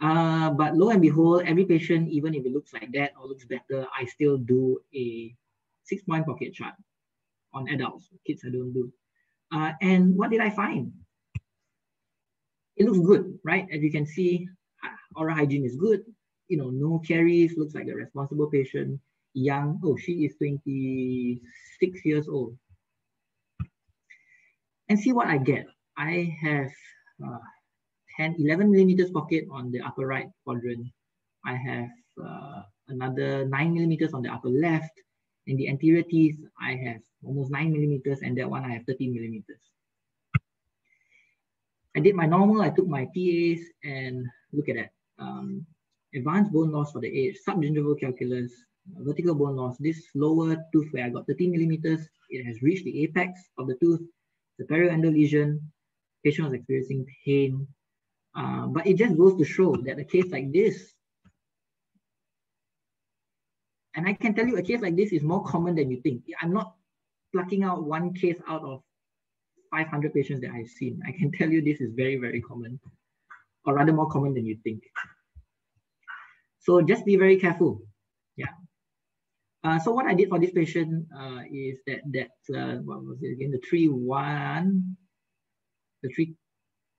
Uh, but lo and behold, every patient, even if it looks like that or looks better, I still do a six point pocket chart on adults. Kids, I don't do. Uh, and what did I find? It looks good, right? As you can see, uh, oral hygiene is good. You know, no caries, looks like a responsible patient. Young, oh, she is 26 years old and see what I get. I have uh, 10, 11 millimeters pocket on the upper right quadrant. I have uh, another nine millimeters on the upper left. In the anterior teeth, I have almost nine millimeters and that one I have 13 millimeters. I did my normal, I took my PAs and look at that. Advanced bone loss for the age, subgingival calculus, vertical bone loss. This lower tooth where I got 13 millimeters, it has reached the apex of the tooth the perio-endo lesion, patient was experiencing pain. Uh, but it just goes to show that a case like this, and I can tell you a case like this is more common than you think. I'm not plucking out one case out of 500 patients that I've seen. I can tell you this is very, very common, or rather more common than you think. So just be very careful. Yeah. Uh, so what I did for this patient uh, is that that uh, what was it again? The three one, the three.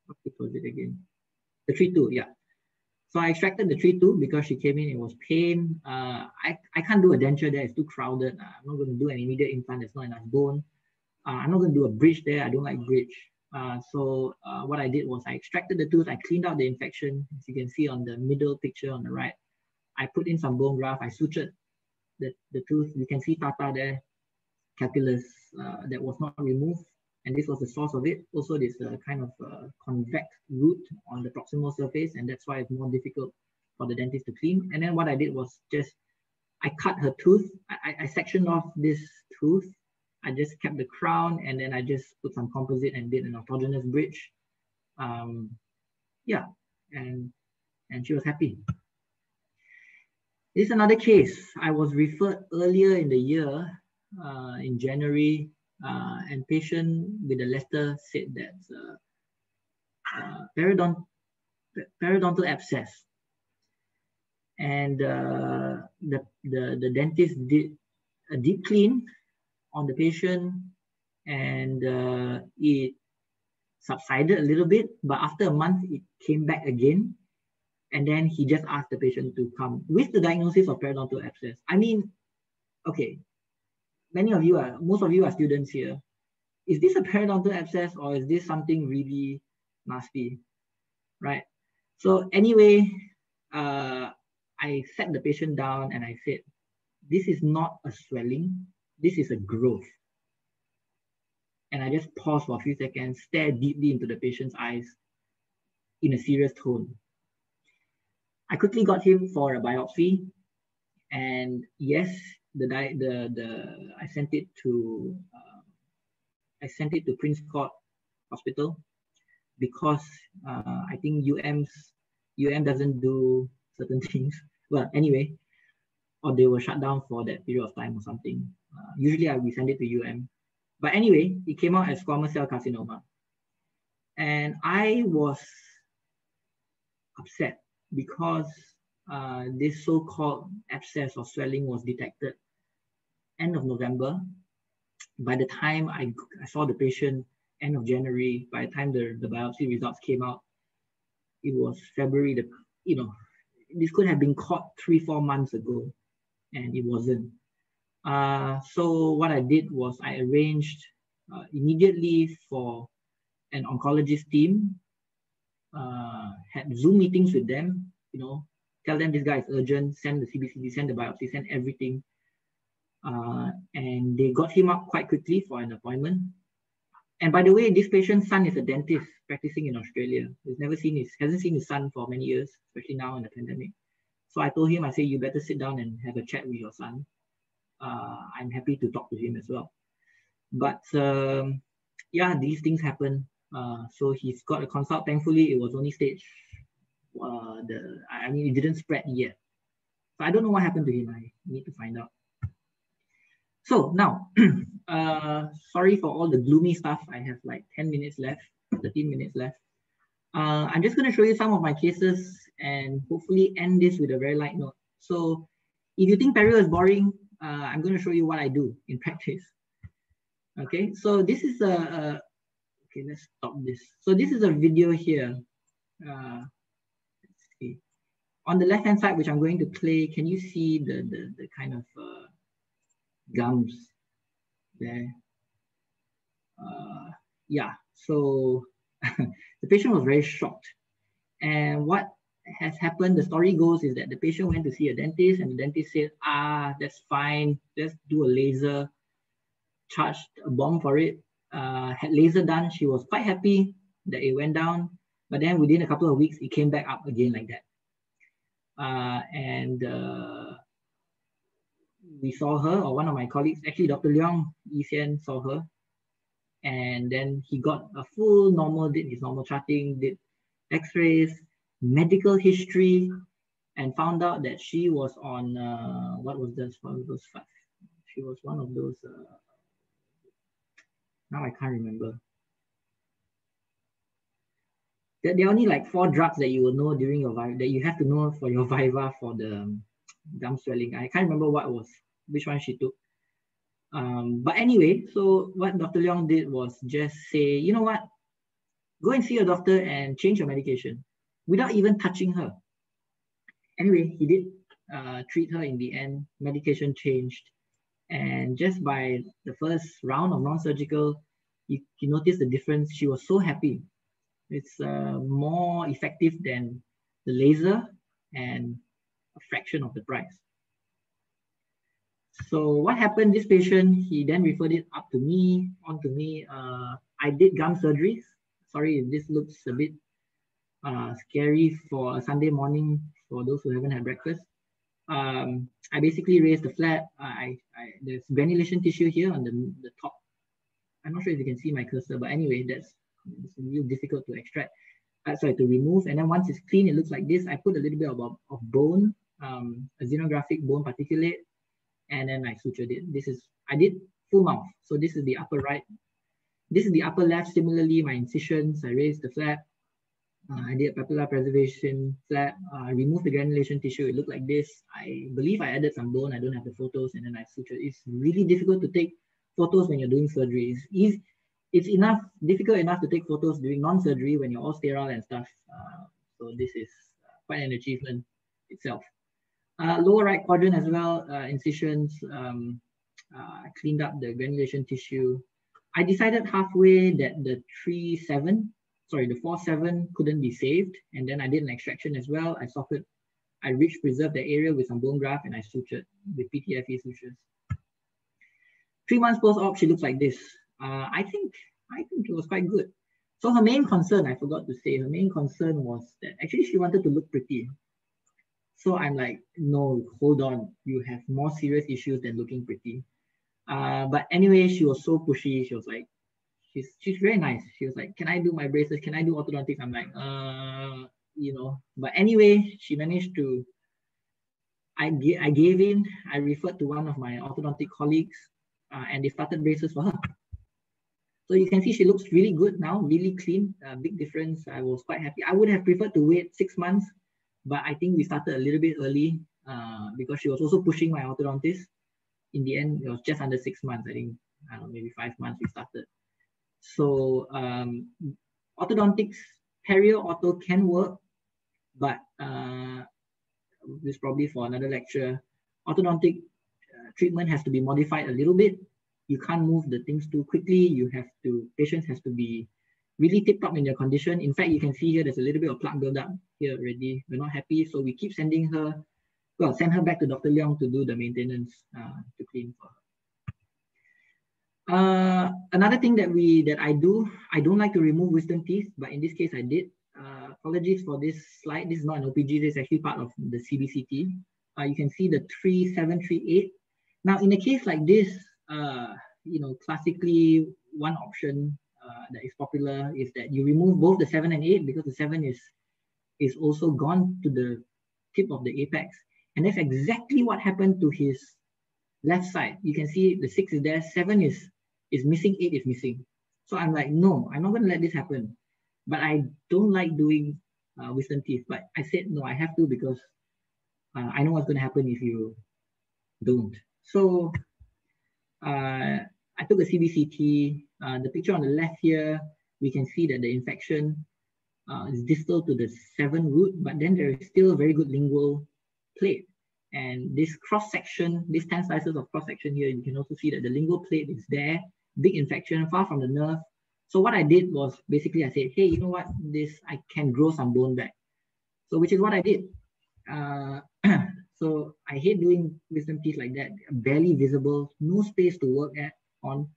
What was it again? The three two. Yeah. So I extracted the three two because she came in. It was pain. Uh, I I can't do a denture there. It's too crowded. Uh, I'm not going to do an immediate implant. There's not enough bone. Uh, I'm not going to do a bridge there. I don't like bridge. So what I did was I extracted the tooth, I cleaned out the infection, as you can see on the middle picture on the right. I put in some bone graft, I sutured the, the tooth. You can see tartar there, calculus uh, that was not removed. And this was the source of it. Also, this uh, kind of uh, convex root on the proximal surface, and that's why it's more difficult for the dentist to clean. And then what I did was just, I cut her tooth. I, I sectioned off this tooth I just kept the crown and then I just put some composite and did an autogenous bridge. Um, yeah, and and she was happy. This is another case. I was referred earlier in the year, uh, in January, uh, and patient with a letter said that uh, uh, periodont periodontal abscess. And uh, the, the, the dentist did a deep clean on the patient and uh, it subsided a little bit, but after a month, it came back again. And then he just asked the patient to come with the diagnosis of periodontal abscess. I mean, okay, many of you are, most of you are students here. Is this a periodontal abscess or is this something really nasty, right? So anyway, uh, I sat the patient down and I said, this is not a swelling this is a growth. And I just pause for a few seconds, stare deeply into the patient's eyes in a serious tone. I quickly got him for a biopsy. And yes, the, the, the I sent it to uh, I sent it to Prince Court Hospital because uh, I think UM's UM doesn't do certain things. Well, anyway, or they were shut down for that period of time or something. Uh, usually I we send it to UM. But anyway, it came out as squamous cell carcinoma. And I was upset because uh, this so-called abscess or swelling was detected end of November. By the time I, I saw the patient end of January, by the time the, the biopsy results came out, it was February. The, you know, this could have been caught three, four months ago, and it wasn't. Uh, so what I did was I arranged uh, immediately for an oncologist team, uh, had Zoom meetings with them, you know, tell them this guy is urgent, send the CBCT, send the biopsy, send everything. Uh, and they got him up quite quickly for an appointment. And by the way, this patient's son is a dentist practicing in Australia. He's never seen his, hasn't seen his son for many years, especially now in the pandemic. So I told him, I said, you better sit down and have a chat with your son uh, I'm happy to talk to him as well. But um, yeah, these things happen. Uh, so he's got a consult. Thankfully, it was only stage. Uh, the I mean, it didn't spread yet. So I don't know what happened to him. I need to find out. So now, uh, sorry for all the gloomy stuff. I have like 10 minutes left, 13 minutes left. Uh, I'm just going to show you some of my cases and hopefully end this with a very light note. So if you think perio is boring, uh, I'm going to show you what I do in practice. Okay, so this is a okay, let's stop this. So this is a video here. Uh, let's see. On the left-hand side, which I'm going to play, can you see the, the, the kind of uh, gums there? Uh, yeah, so the patient was very shocked. And what has happened, the story goes is that the patient went to see a dentist and the dentist said, ah, that's fine, let's do a laser, charged a bomb for it, uh, had laser done. She was quite happy that it went down, but then within a couple of weeks, it came back up again like that. Uh, and uh, we saw her, or one of my colleagues, actually Dr. Leong Yixian saw her, and then he got a full normal, did his normal charting, did x-rays, medical history and found out that she was on uh, what was this one of those five she was one of those uh, now i can't remember there, there are only like four drugs that you will know during your viva that you have to know for your viva for the gum swelling i can't remember what was which one she took um, but anyway so what dr leong did was just say you know what go and see a doctor and change your medication without even touching her. Anyway, he did uh, treat her in the end. Medication changed. And just by the first round of non-surgical, you, you notice the difference. She was so happy. It's uh, more effective than the laser and a fraction of the price. So what happened, this patient, he then referred it up to me, on to me. Uh, I did gum surgeries. Sorry if this looks a bit uh, scary for a Sunday morning for those who haven't had breakfast. Um, I basically raised the flap. I, I, there's granulation tissue here on the, the top. I'm not sure if you can see my cursor, but anyway, that's it's real difficult to extract. Uh, sorry, to remove. And then once it's clean, it looks like this. I put a little bit of, of bone, um, a xenographic bone particulate, and then I sutured it. This is, I did full mouth. So this is the upper right. This is the upper left. Similarly, my incisions, I raised the flap. Uh, I did papilla preservation flap. Uh, I removed the granulation tissue. It looked like this. I believe I added some bone. I don't have the photos. And then I sutured. It's really difficult to take photos when you're doing surgery. It's. It's enough, difficult enough to take photos during non-surgery when you're all sterile and stuff. Uh, so this is uh, quite an achievement itself. Uh, lower right quadrant as well, uh, incisions, um, cleaned up the granulation tissue. I decided halfway that the 3-7, sorry, the 4-7 couldn't be saved. And then I did an extraction as well. I socket, I ridge preserved the area with some bone graft and I sutured with PTFE sutures. Three months post-op, she looks like this. Uh, I think I think it was quite good. So her main concern, I forgot to say, her main concern was that actually she wanted to look pretty. So I'm like, no, hold on. You have more serious issues than looking pretty. Uh, but anyway, she was so pushy. She was like, she's she's very nice. She was like, can I do my braces? Can I do orthodontics? I'm like, uh, you know. But anyway, she managed to. I, gave I gave in. I referred to one of my orthodontic colleagues, uh, and they started braces for her. So you can see she looks really good now, really clean. Uh, big difference. I was quite happy. I would have preferred to wait six months but I think we started a little bit early uh, because she was also pushing my orthodontist. In the end, it was just under six months. I think maybe five months we started. So um, orthodontics, perio ortho can work, but uh, this probably for another lecture. Orthodontic uh, treatment has to be modified a little bit. You can't move the things too quickly. You have to, patients has to be really tip top in their condition. In fact, you can see here, there's a little bit of plaque buildup here already. We're not happy. So we keep sending her, well, send her back to Dr. Leong to do the maintenance uh, to clean for her. Uh, another thing that we that I do, I don't like to remove wisdom teeth, but in this case I did. Uh, apologies for this slide. This is not an OPG. This is actually part of the CBCT. Uh, you can see the 3738. Now, in a case like this, uh, you know, classically, one option uh, that is popular is that you remove both the 7 and 8 because the 7 is, is also gone to the tip of the apex. And that's exactly what happened to his left side. You can see the 6 is there, 7 is, is missing, 8 is missing. So I'm like, no, I'm not going to let this happen. But I don't like doing uh, wisdom teeth. But I said, no, I have to because uh, I know what's going to happen if you don't. So uh, I took a CBCT. Uh, the picture on the left here, we can see that the infection uh, is distal to the seven root, but then there is still a very good lingual plate. And this cross section, these 10 slices of cross section here, you can also see that the lingual plate is there, big infection, far from the nerve. So what I did was basically I said, hey, you know what, this, I can grow some bone back. So which is what I did. Uh, so I hate doing wisdom teeth like that, barely visible, no space to work at on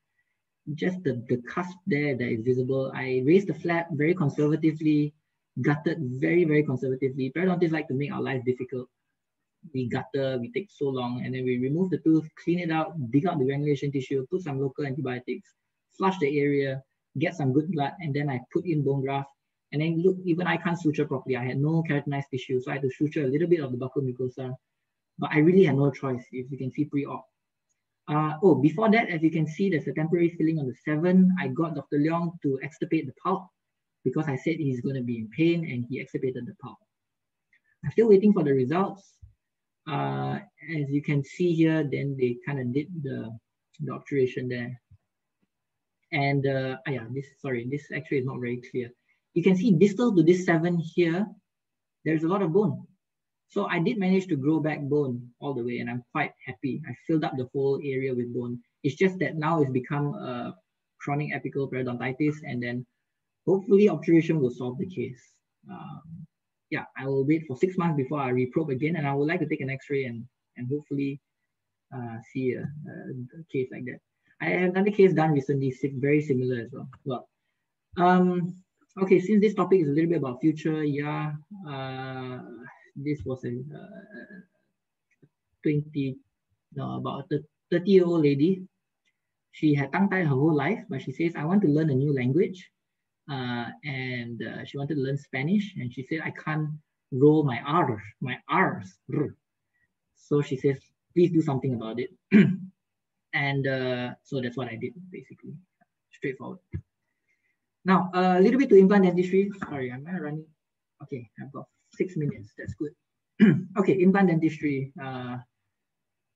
just the, the cusp there that is visible. I raised the flap very conservatively, gutted very, very conservatively. Periodontists like to make our life difficult. We gutter, we take so long, and then we remove the tooth, clean it out, dig out the granulation tissue, put some local antibiotics, flush the area, get some good blood, and then I put in bone graft. And then look, even I can't suture properly. I had no keratinized tissue, so I had to suture a little bit of the buccal mucosa. But I really had no choice, if you can see pre-op. Uh, oh, before that, as you can see, there's a temporary filling on the 7. I got Dr. Leong to extirpate the pulp because I said he's going to be in pain and he extirpated the pulp. I'm still waiting for the results. Uh, as you can see here, then they kind of did the, the obturation there. And uh, oh yeah, this, sorry, this actually is not very clear. You can see distal to this 7 here, there's a lot of bone. So I did manage to grow back bone all the way and I'm quite happy. I filled up the whole area with bone. It's just that now it's become a chronic apical periodontitis, and then hopefully obturation will solve the case. Um, yeah, I will wait for six months before I reprobe again, and I would like to take an X-ray and and hopefully uh, see a, a, case like that. I have another case done recently, very similar as well. Well, um, okay, since this topic is a little bit about future, yeah, uh, this was a uh, 20, no, about a 30 year old lady. She had tongue tied her whole life, but she says, I want to learn a new language. Uh, and uh, she wanted to learn Spanish. And she said, I can't roll my R's, my R's. So she says, please do something about it. and uh, so that's what I did, basically. Straightforward. Now, a little bit to implant dentistry. Sorry, am I running? Okay, I've got six minutes. That's good. okay, implant dentistry. Uh,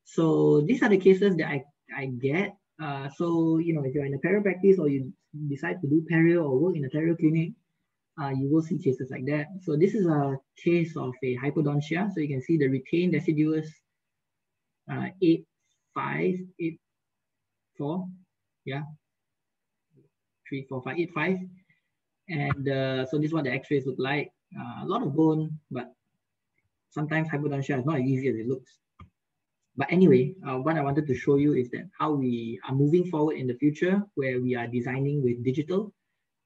so these are the cases that I, I get. Uh, so, you know, if you're in a perio practice or you decide to do perio or work in a perio clinic, uh, you will see cases like that. So this is a case of a hypodontia. So you can see the retained deciduous uh, 8, 5, 8, 4, yeah, 3, 4, 5, 8, 5. And uh, so this is what the x-rays look like. Uh, a lot of bone, but sometimes hypodontia is not as easy as it looks. But anyway, uh, what I wanted to show you is that how we are moving forward in the future where we are designing with digital.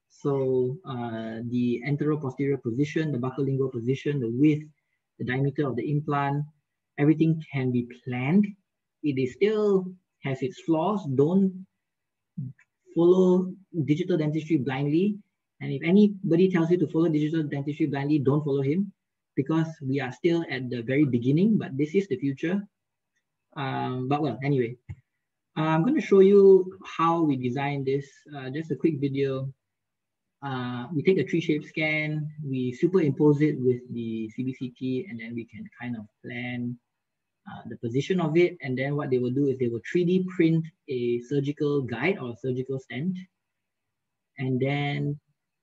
So uh, the antero-posterior position, the buccolingual position, the width, the diameter of the implant, everything can be planned. It is still has its flaws. Don't follow digital dentistry blindly. And if anybody tells you to follow digital dentistry blindly, don't follow him because we are still at the very beginning, but this is the future. Um, but well, anyway, I'm going to show you how we design this. Uh, just a quick video. Uh, we take a 3Shape scan, we superimpose it with the CBCT, and then we can kind of plan uh, the position of it. And then what they will do is they will 3D print a surgical guide or surgical stent. And then,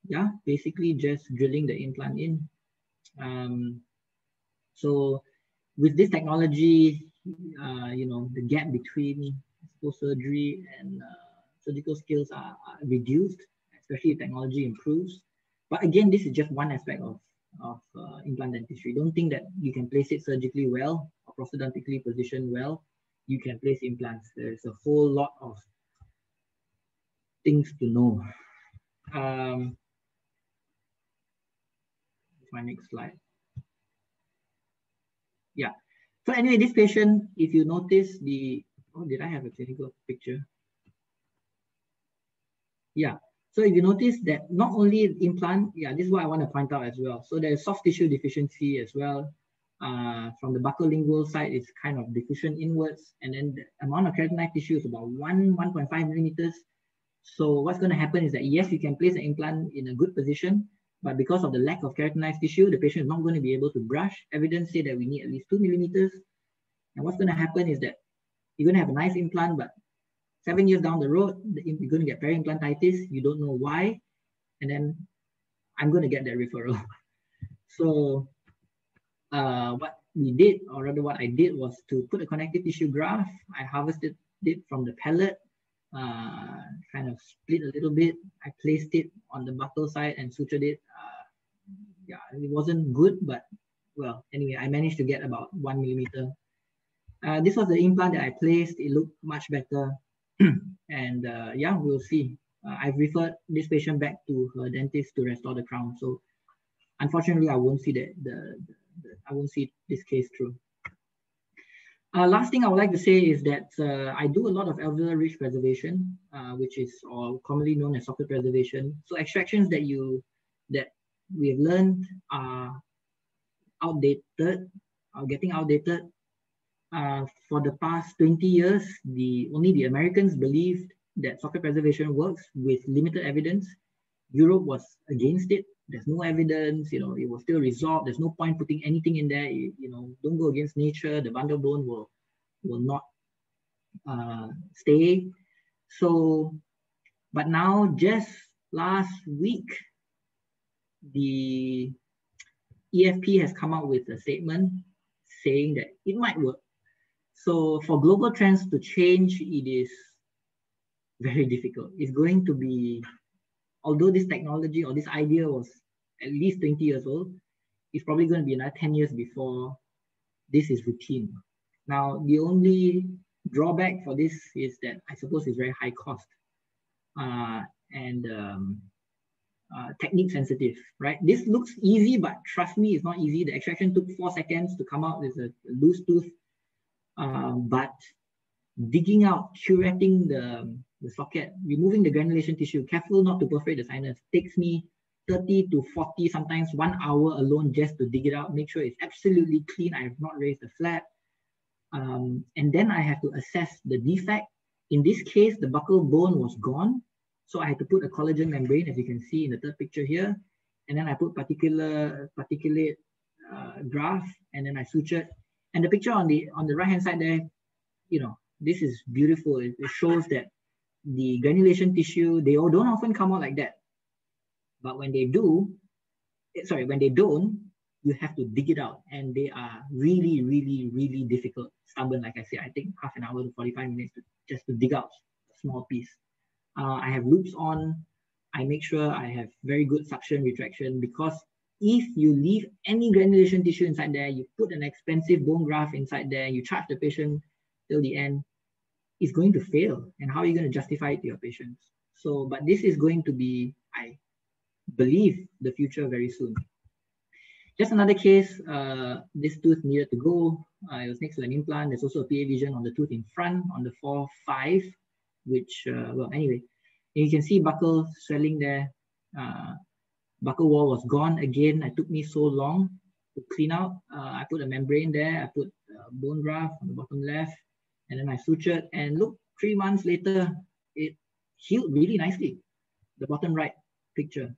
yeah, basically just drilling the implant in. Um, so with this technology, uh, you know, the gap between post surgery and uh, surgical skills are, are, reduced, especially if technology improves. But again, this is just one aspect of, of uh, implant dentistry. Don't think that you can place it surgically well or prosthodontically positioned well. You can place implants. There's a whole lot of things to know. Um, my next slide. Yeah. So anyway, this patient, if you notice the, oh, did I have a clinical picture? Yeah. So if you notice that not only implant, yeah, this is what I want to point out as well. So there's soft tissue deficiency as well. Uh, from the buccolingual side, it's kind of diffusion inwards. And then the amount of keratinized tissue is about 1, 1.5 millimeters. So what's going to happen is that yes, you can place an implant in a good position, but because of the lack of keratinized tissue, the patient is not going to be able to brush. Evidence say that we need at least two millimeters. And what's going to happen is that you're going to have a nice implant, but seven years down the road, you're going to get peri-implantitis. You don't know why. And then I'm going to get that referral. so uh, what we did, or rather what I did was to put a connective tissue graft. I harvested it from the palate uh, kind of split a little bit. I placed it on the buccal side and sutured it. Uh, yeah, it wasn't good, but well, anyway, I managed to get about one millimeter. Uh, this was the implant that I placed. It looked much better. and uh, yeah, we'll see. Uh, I've referred this patient back to her dentist to restore the crown. So unfortunately, I won't see the, the, the, the I won't see this case through. Uh, last thing I would like to say is that uh, I do a lot of alveolar ridge preservation, uh, which is or commonly known as socket preservation. So extractions that you that we have learned are outdated, are getting outdated. Uh, for the past 20 years, the only the Americans believed that socket preservation works with limited evidence. Europe was against it there's no evidence, you know, it will still resolve. There's no point putting anything in there. You, you know, don't go against nature. The bundle bone will will not uh, stay. So, but now just last week, the EFP has come out with a statement saying that it might work. So for global trends to change, it is very difficult. It's going to be, although this technology or this idea was at least 20 years old, it's probably going to be another 10 years before this is routine. Now, the only drawback for this is that I suppose it's very high cost uh, and um, uh, technique sensitive, right? This looks easy, but trust me, it's not easy. The extraction took four seconds to come out with a loose tooth, um, but digging out, curating the, the socket, removing the granulation tissue, careful not to perforate the sinus, takes me 30 to 40, sometimes one hour alone just to dig it out, make sure it's absolutely clean. I have not raised the flap. Um, and then I have to assess the defect. In this case, the buccal bone was gone. So I had to put a collagen membrane, as you can see in the third picture here. And then I put particular particulate uh, graft, and then I sutured. And the picture on the on the right hand side there, you know, this is beautiful. It, it shows that the granulation tissue, they all don't often come out like that. But when they do, eh, sorry, when they don't, you have to dig it out. And they are really, really, really difficult. Stubborn, like I said, I think half an hour to 45 minutes to, just to dig out a small piece. Uh, I have loupes on. I make sure I have very good suction retraction because if you leave any granulation tissue inside there, you put an expensive bone graft inside there, you charge the patient till the end, it's going to fail. And how are you going to justify it to your patients? So, but this is going to be, I believe, the future very soon. Just another case, uh, this tooth needed to go. Uh, it was next to an implant. There's also a PA lesion on the tooth in front on the 4-5, which, uh, well, anyway, you can see buccal swelling there. Uh, buccal wall was gone again. It took me so long to clean out. Uh, I put a membrane there. I put bone graft on the bottom left, and then I sutured. And look, three months later, it healed really nicely. The bottom right picture.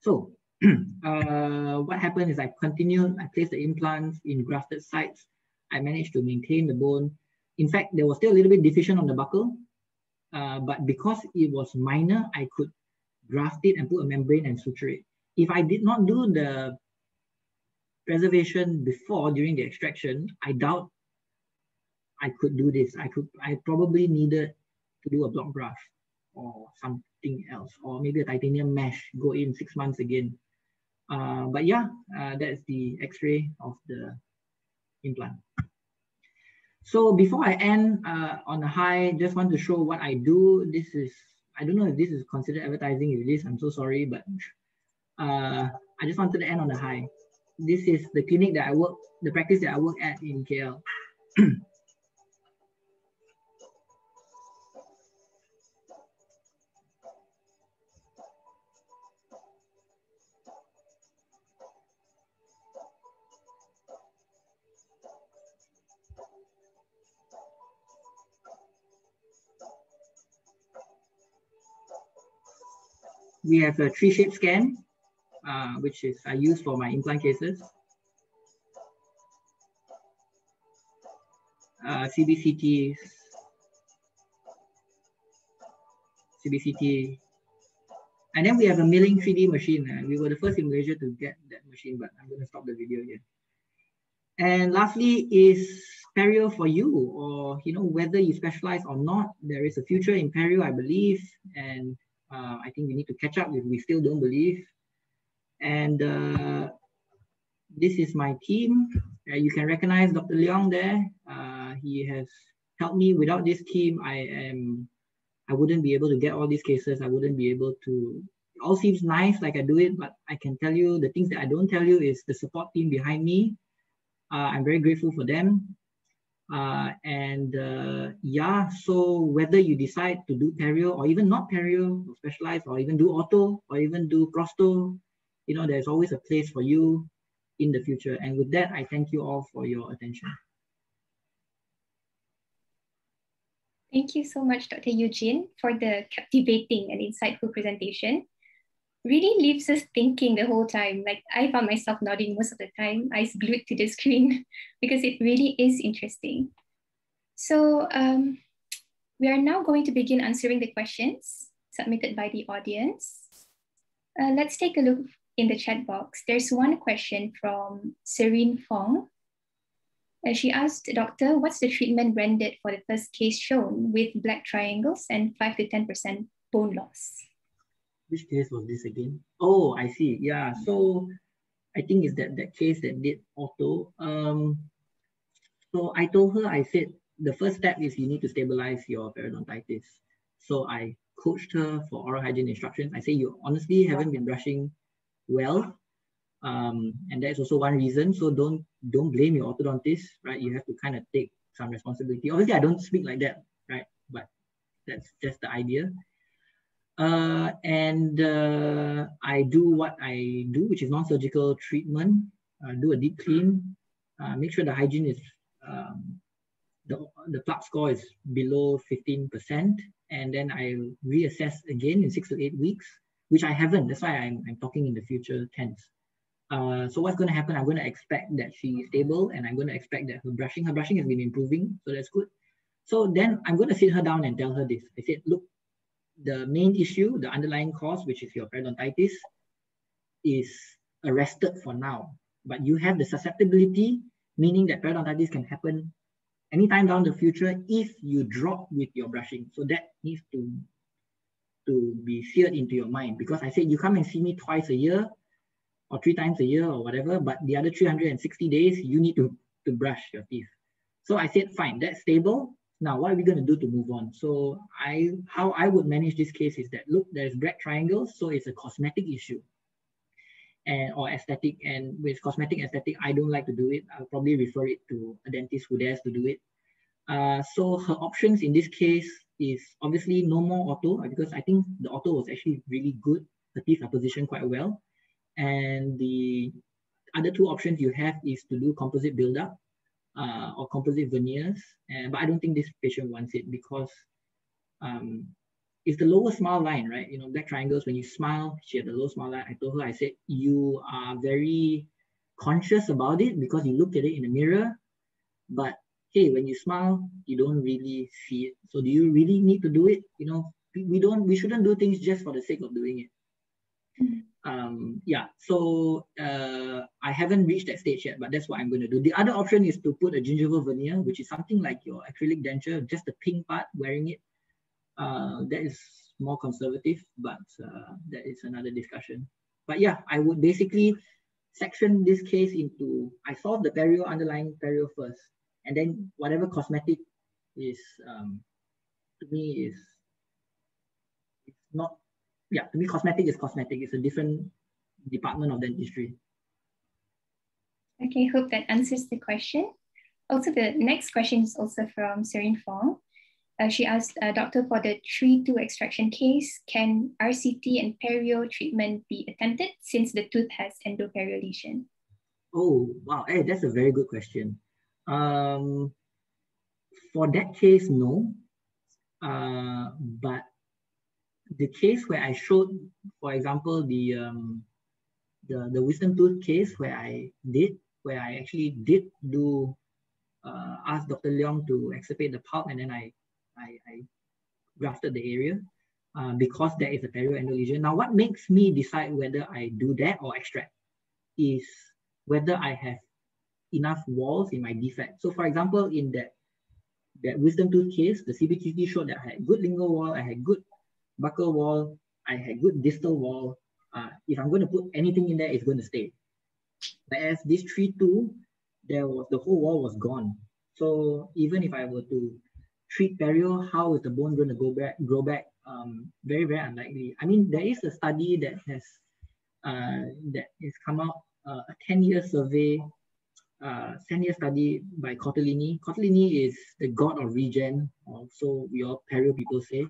So uh, what happened is I continued, I placed the implants in grafted sites. I managed to maintain the bone. In fact, there was still a little bit deficient on the buccal, uh, but because it was minor, I could graft it and put a membrane and suture it. If I did not do the preservation before during the extraction, I doubt I could do this. I could, I probably needed to do a block graft or something else, or maybe a titanium mesh, go in six months again. Uh, but yeah, uh, that's the x-ray of the implant. So before I end uh, on a high, just want to show what I do. This is, I don't know if this is considered advertising. If it is, I'm so sorry, but uh, I just wanted to end on a high. This is the clinic that I work, the practice that I work at in KL. we have a 3Shape scan, uh, which is I use for my implant cases. Uh, CBCT, CBCT. And then we have a milling 3D machine. Uh, we were the first in Malaysia to get that machine, but I'm going to stop the video here. And lastly is perio for you, or you know whether you specialize or not. There is a future in perio, I believe, and uh, I think we need to catch up if we still don't believe. And uh, this is my team. Uh, you can recognize Dr. Leong there. Uh, he has helped me. Without this team, I am I wouldn't be able to get all these cases. I wouldn't be able to. It all seems nice, like I do it, but I can tell you the things that I don't tell you is the support team behind me. Uh, I'm very grateful for them. Uh, and uh, yeah, so whether you decide to do perio or even not perio, or specialize, or even do ortho, or even do prostho, you know, there's always a place for you in the future. And with that, I thank you all for your attention. Thank you so much, Dr. Eugene, for the captivating and insightful presentation really leaves us thinking the whole time. Like I found myself nodding most of the time, eyes glued to the screen, because it really is interesting. So um, we are now going to begin answering the questions submitted by the audience. Uh, let's take a look in the chat box. There's one question from Serene Fong. Uh, she asked, Doctor, what's the treatment rendered for the first case shown with black triangles and 5 to 10% bone loss? Which case was this again? Oh, I see. Yeah. So I think it's that, that case that did ortho. Um, so I told her, I said, the first step is you need to stabilize your periodontitis. So I coached her for oral hygiene instructions. I say, you honestly haven't been brushing well um, and that's also one reason. So don't don't blame your orthodontist, right? You have to kind of take some responsibility. Obviously, I don't speak like that, right? But that's just the idea. Uh, and uh, I do what I do, which is non-surgical treatment. Uh, do a deep clean. Uh, make sure the hygiene is um, the the plaque score is below 15%, and then I reassess again in six to eight weeks, which I haven't. That's why I'm, I'm talking in the future tense. Uh, so what's going to happen? I'm going to expect that she's stable and I'm going to expect that her brushing, her brushing has been improving. So that's good. So then I'm going to sit her down and tell her this. I said, look, the main issue, the underlying cause, which is your periodontitis, is arrested for now. But you have the susceptibility, meaning that periodontitis can happen anytime down the future if you drop with your brushing. So that needs to, to be seared into your mind because I said you come and see me twice a year or three times a year or whatever, but the other 360 days, you need to, to brush your teeth. So I said, fine, that's stable. Now, what are we going to do to move on? So I, how I would manage this case is that, look, there's black triangles, so it's a cosmetic issue and or aesthetic. And with cosmetic aesthetic, I don't like to do it. I'll probably refer it to a dentist who dares to do it. Uh, so her options in this case is obviously no more ortho because I think the ortho was actually really good. The teeth are positioned quite well. And the other two options you have is to do composite buildup uh, or composite veneers. And, but I don't think this patient wants it because um, it's the lower smile line, right? You know, black triangles, when you smile, she had the low smile line. I told her, I said, you are very conscious about it because you look at it in the mirror. But hey, when you smile, you don't really see it. So do you really need to do it? You know, we don't, we shouldn't do things just for the sake of doing it. Um, yeah, so uh, I haven't reached that stage yet, but that's what I'm going to do. The other option is to put a gingival veneer, which is something like your acrylic denture, just the pink part, wearing it. Uh, that is more conservative, but uh, that is another discussion. But yeah, I would basically section this case into, I solve the perio, underlying perio first, and then whatever cosmetic is, um, to me, is it's not yeah, to me, cosmetic is cosmetic. It's a different department of dentistry. Okay, hope that answers the question. Also, the next question is also from Serene Fong. Uh, she asked, uh, Doctor, for the 3-2 extraction case, can RCT and perio treatment be attempted since the tooth has endoperio lesion? Oh, wow. Hey, that's a very good question. Um, for that case, no. Uh, but the case where I showed, for example, the um, the the wisdom tooth case where I did, where I actually did do uh, ask Dr. Leong to extirpate the pulp, and then I I, I grafted the area uh, because there is a perioendo lesion. Now, what makes me decide whether I do that or extract is whether I have enough walls in my defect. So, for example, in that that wisdom tooth case, the CBCT showed that I had good lingual wall, I had good buccal wall, I had good distal wall. Uh, if I'm going to put anything in there, it's going to stay. Whereas this tree two, there was the whole wall was gone. So even if I were to treat perio, how is the bone going to go back, grow back? Um, very, very unlikely. I mean, there is a study that has uh, that has come out, uh, a 10-year survey, uh, 10-year study by Cortellini. Cortellini is the god of regen, or so we all perio people say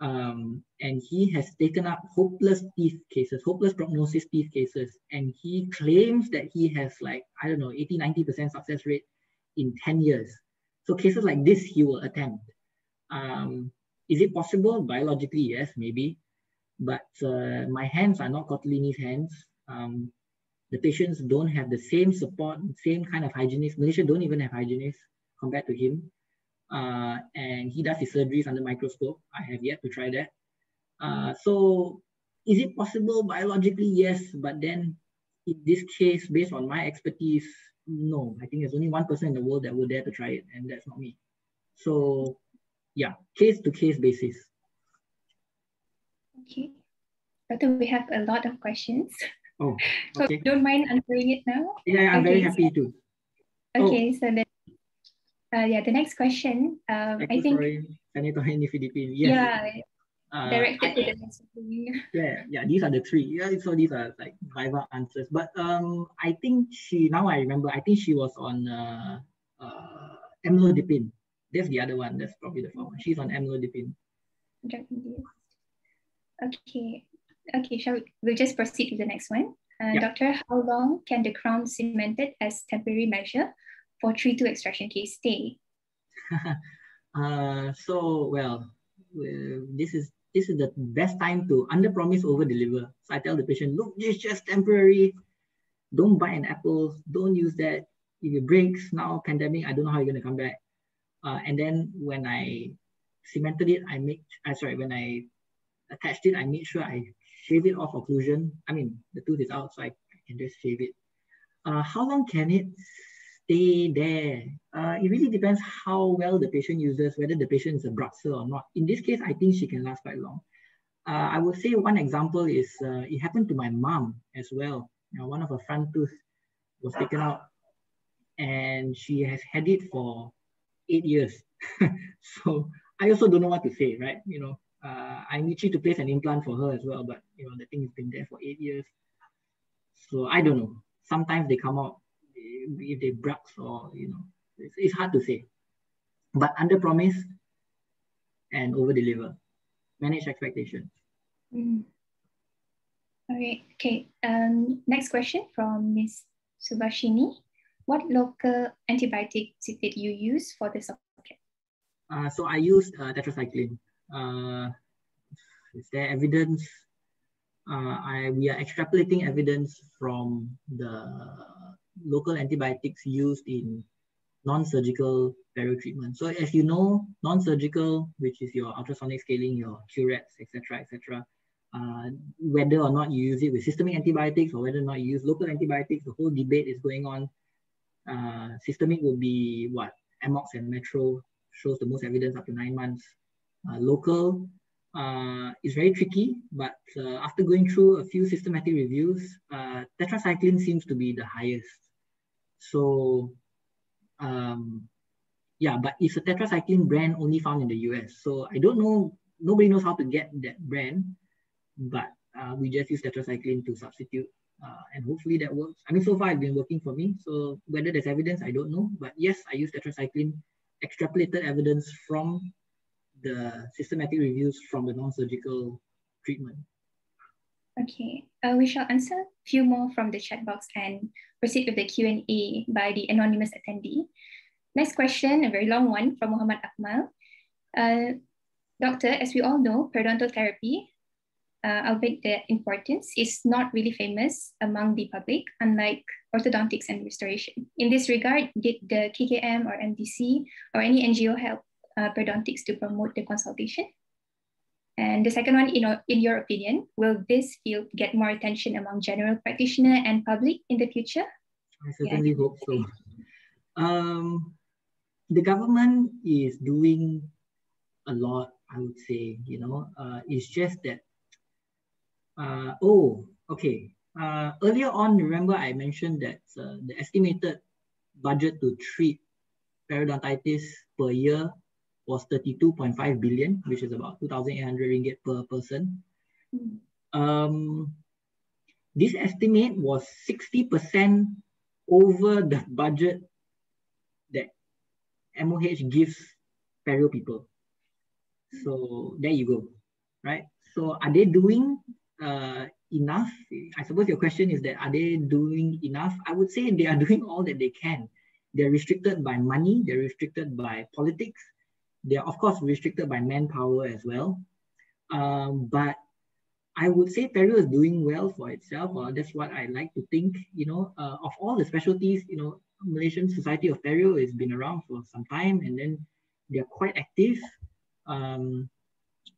um, and he has taken up hopeless teeth cases, hopeless prognosis teeth cases, and he claims that he has like, I don't know, 80, 90% success rate in 10 years. So cases like this, he will attempt. Um, is it possible? Biologically, yes, maybe. But uh, my hands are not Cortellini's hands. Um, the patients don't have the same support, same kind of hygienist. Malaysia don't even have hygienists compared to him uh, and he does his surgeries under microscope. I have yet to try that. Uh, so is it possible biologically? Yes, but then in this case, based on my expertise, no, I think there's only one person in the world that would dare to try it, and that's not me. So yeah, case to case basis. Okay. Doctor, we have a lot of questions. Oh, okay. so don't mind answering it now? Yeah, I'm okay, very happy to. Okay, oh. so then, uh, yeah, the next question, um, I think. Sanito ini Philippines. Yes. Yeah, uh, directed to the next Yeah, yeah, these are the three. Yeah, so these are like Viva answers. But um, I think she, now I remember, I think she was on uh, uh, amlodipine. That's the other one. That's probably the one. She's on amlodipine. Okay. Okay, shall we, we'll just proceed to the next one. Uh, yeah. Doctor, how long can the crown cemented as temporary measure for 3-2 extraction case stay? uh, so, well, this is this is the best time to under promise over deliver. So I tell the patient, look, this is just temporary. Don't buy an apple. Don't use that. If it breaks now, pandemic, I don't know how you're gonna come back. Uh, and then when I cemented it, I make, uh, sorry, when I attached it, I made sure I shave it off occlusion. I mean, the tooth is out, so I, I can just shave it. Uh, how long can it stay there? Uh, it really depends how well the patient uses, whether the patient is a Bruxer or not. In this case, I think she can last quite long. Uh, I would say one example is uh, it happened to my mom as well. You know, one of her front tooth was taken out and she has had it for eight years. so I also don't know what to say, right? You know, uh, I need you to place an implant for her as well, but you know, the thing has been there for eight years. So I don't know. Sometimes they come out if they brax or you know, it's, it's hard to say. But under promise and over deliver. Manage expectations. Mm. All right. Okay. Um, next question from Ms. Subashini. What local antibiotics did you use for the socket? Uh, so I used uh, tetracycline. Uh, is there evidence? Uh, I, we are extrapolating evidence from the local antibiotics used in non-surgical perio treatment. So as you know, non-surgical, which is your ultrasonic scaling, your curettes, etc., etc., uh, whether or not you use it with systemic antibiotics or whether or not you use local antibiotics, the whole debate is going on. Uh, systemic would be what? Amox and Metro shows the most evidence up to nine months. Uh, local uh, is very tricky, but uh, after going through a few systematic reviews, uh, tetracycline seems to be the highest. So um, yeah, but it's a tetracycline brand only found in the US. So I don't know, nobody knows how to get that brand, but uh, we just use tetracycline to substitute uh, and hopefully that works. I mean, so far it's been working for me. So whether there's evidence, I don't know. But yes, I use tetracycline, extrapolated evidence from the systematic reviews from the non-surgical treatment. Okay, uh, we shall answer a few more from the chat box and proceed with the Q&A by the anonymous attendee. Next question, a very long one from Muhammad Akmal. Uh, doctor, as we all know, periodontal therapy, uh, albeit the importance, is not really famous among the public, unlike orthodontics and restoration. In this regard, did the KKM or MDC or any NGO help uh, periodontics to promote the consultation? And the second one, you know, in your opinion, will this field get more attention among general practitioner and public in the future? I certainly yeah. hope so. Um, the government is doing a lot, I would say, you know, uh, it's just that, uh, oh, okay. Uh, earlier on, remember I mentioned that uh, the estimated budget to treat periodontitis per year was 32.5 billion, which is about 2,800 ringgit per person. Um, this estimate was 60% over the budget that MOH gives perio people. So there you go, right? So are they doing uh, enough? I suppose your question is that are they doing enough? I would say they are doing all that they can. They're restricted by money, they're restricted by politics, they're of course restricted by manpower as well. Um, but I would say Perio is doing well for itself. Or that's what I like to think. You know, uh, of all the specialties, you know, Malaysian Society of Perio has been around for some time, and then they're quite active. Um,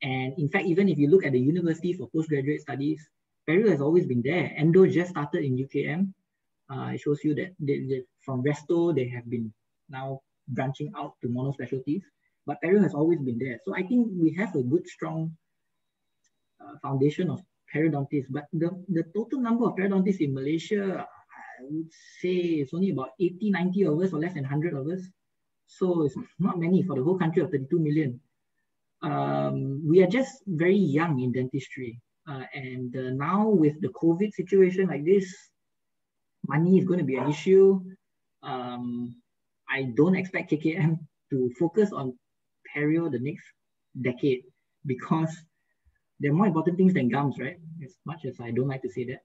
and in fact, even if you look at the university for postgraduate studies, Perio has always been there. Endo just started in UKM. Uh, it shows you that they, they, from resto, they have been now branching out to mono specialties, but perio has always been there. So I think we have a good, strong uh, foundation of periodontists, but the, the total number of periodontists in Malaysia, I would say it's only about 80, 90 of us or less than 100 of us. So it's not many for the whole country of 32 million. Um, we are just very young in dentistry. Uh, and uh, now with the COVID situation like this, money is going to be an issue. Um, I don't expect KKM to focus on perio the next decade because there are more important things than gums, right? As much as I don't like to say that.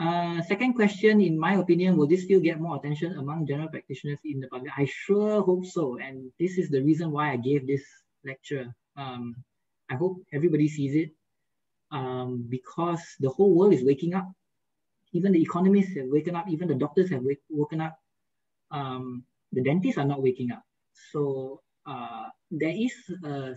Uh, second question, in my opinion, will this still get more attention among general practitioners in the public? I sure hope so. And this is the reason why I gave this lecture. Um, I hope everybody sees it um, because the whole world is waking up. Even the economists have waken up, even the doctors have wake, woken up. Um, the dentists are not waking up. So uh, there is a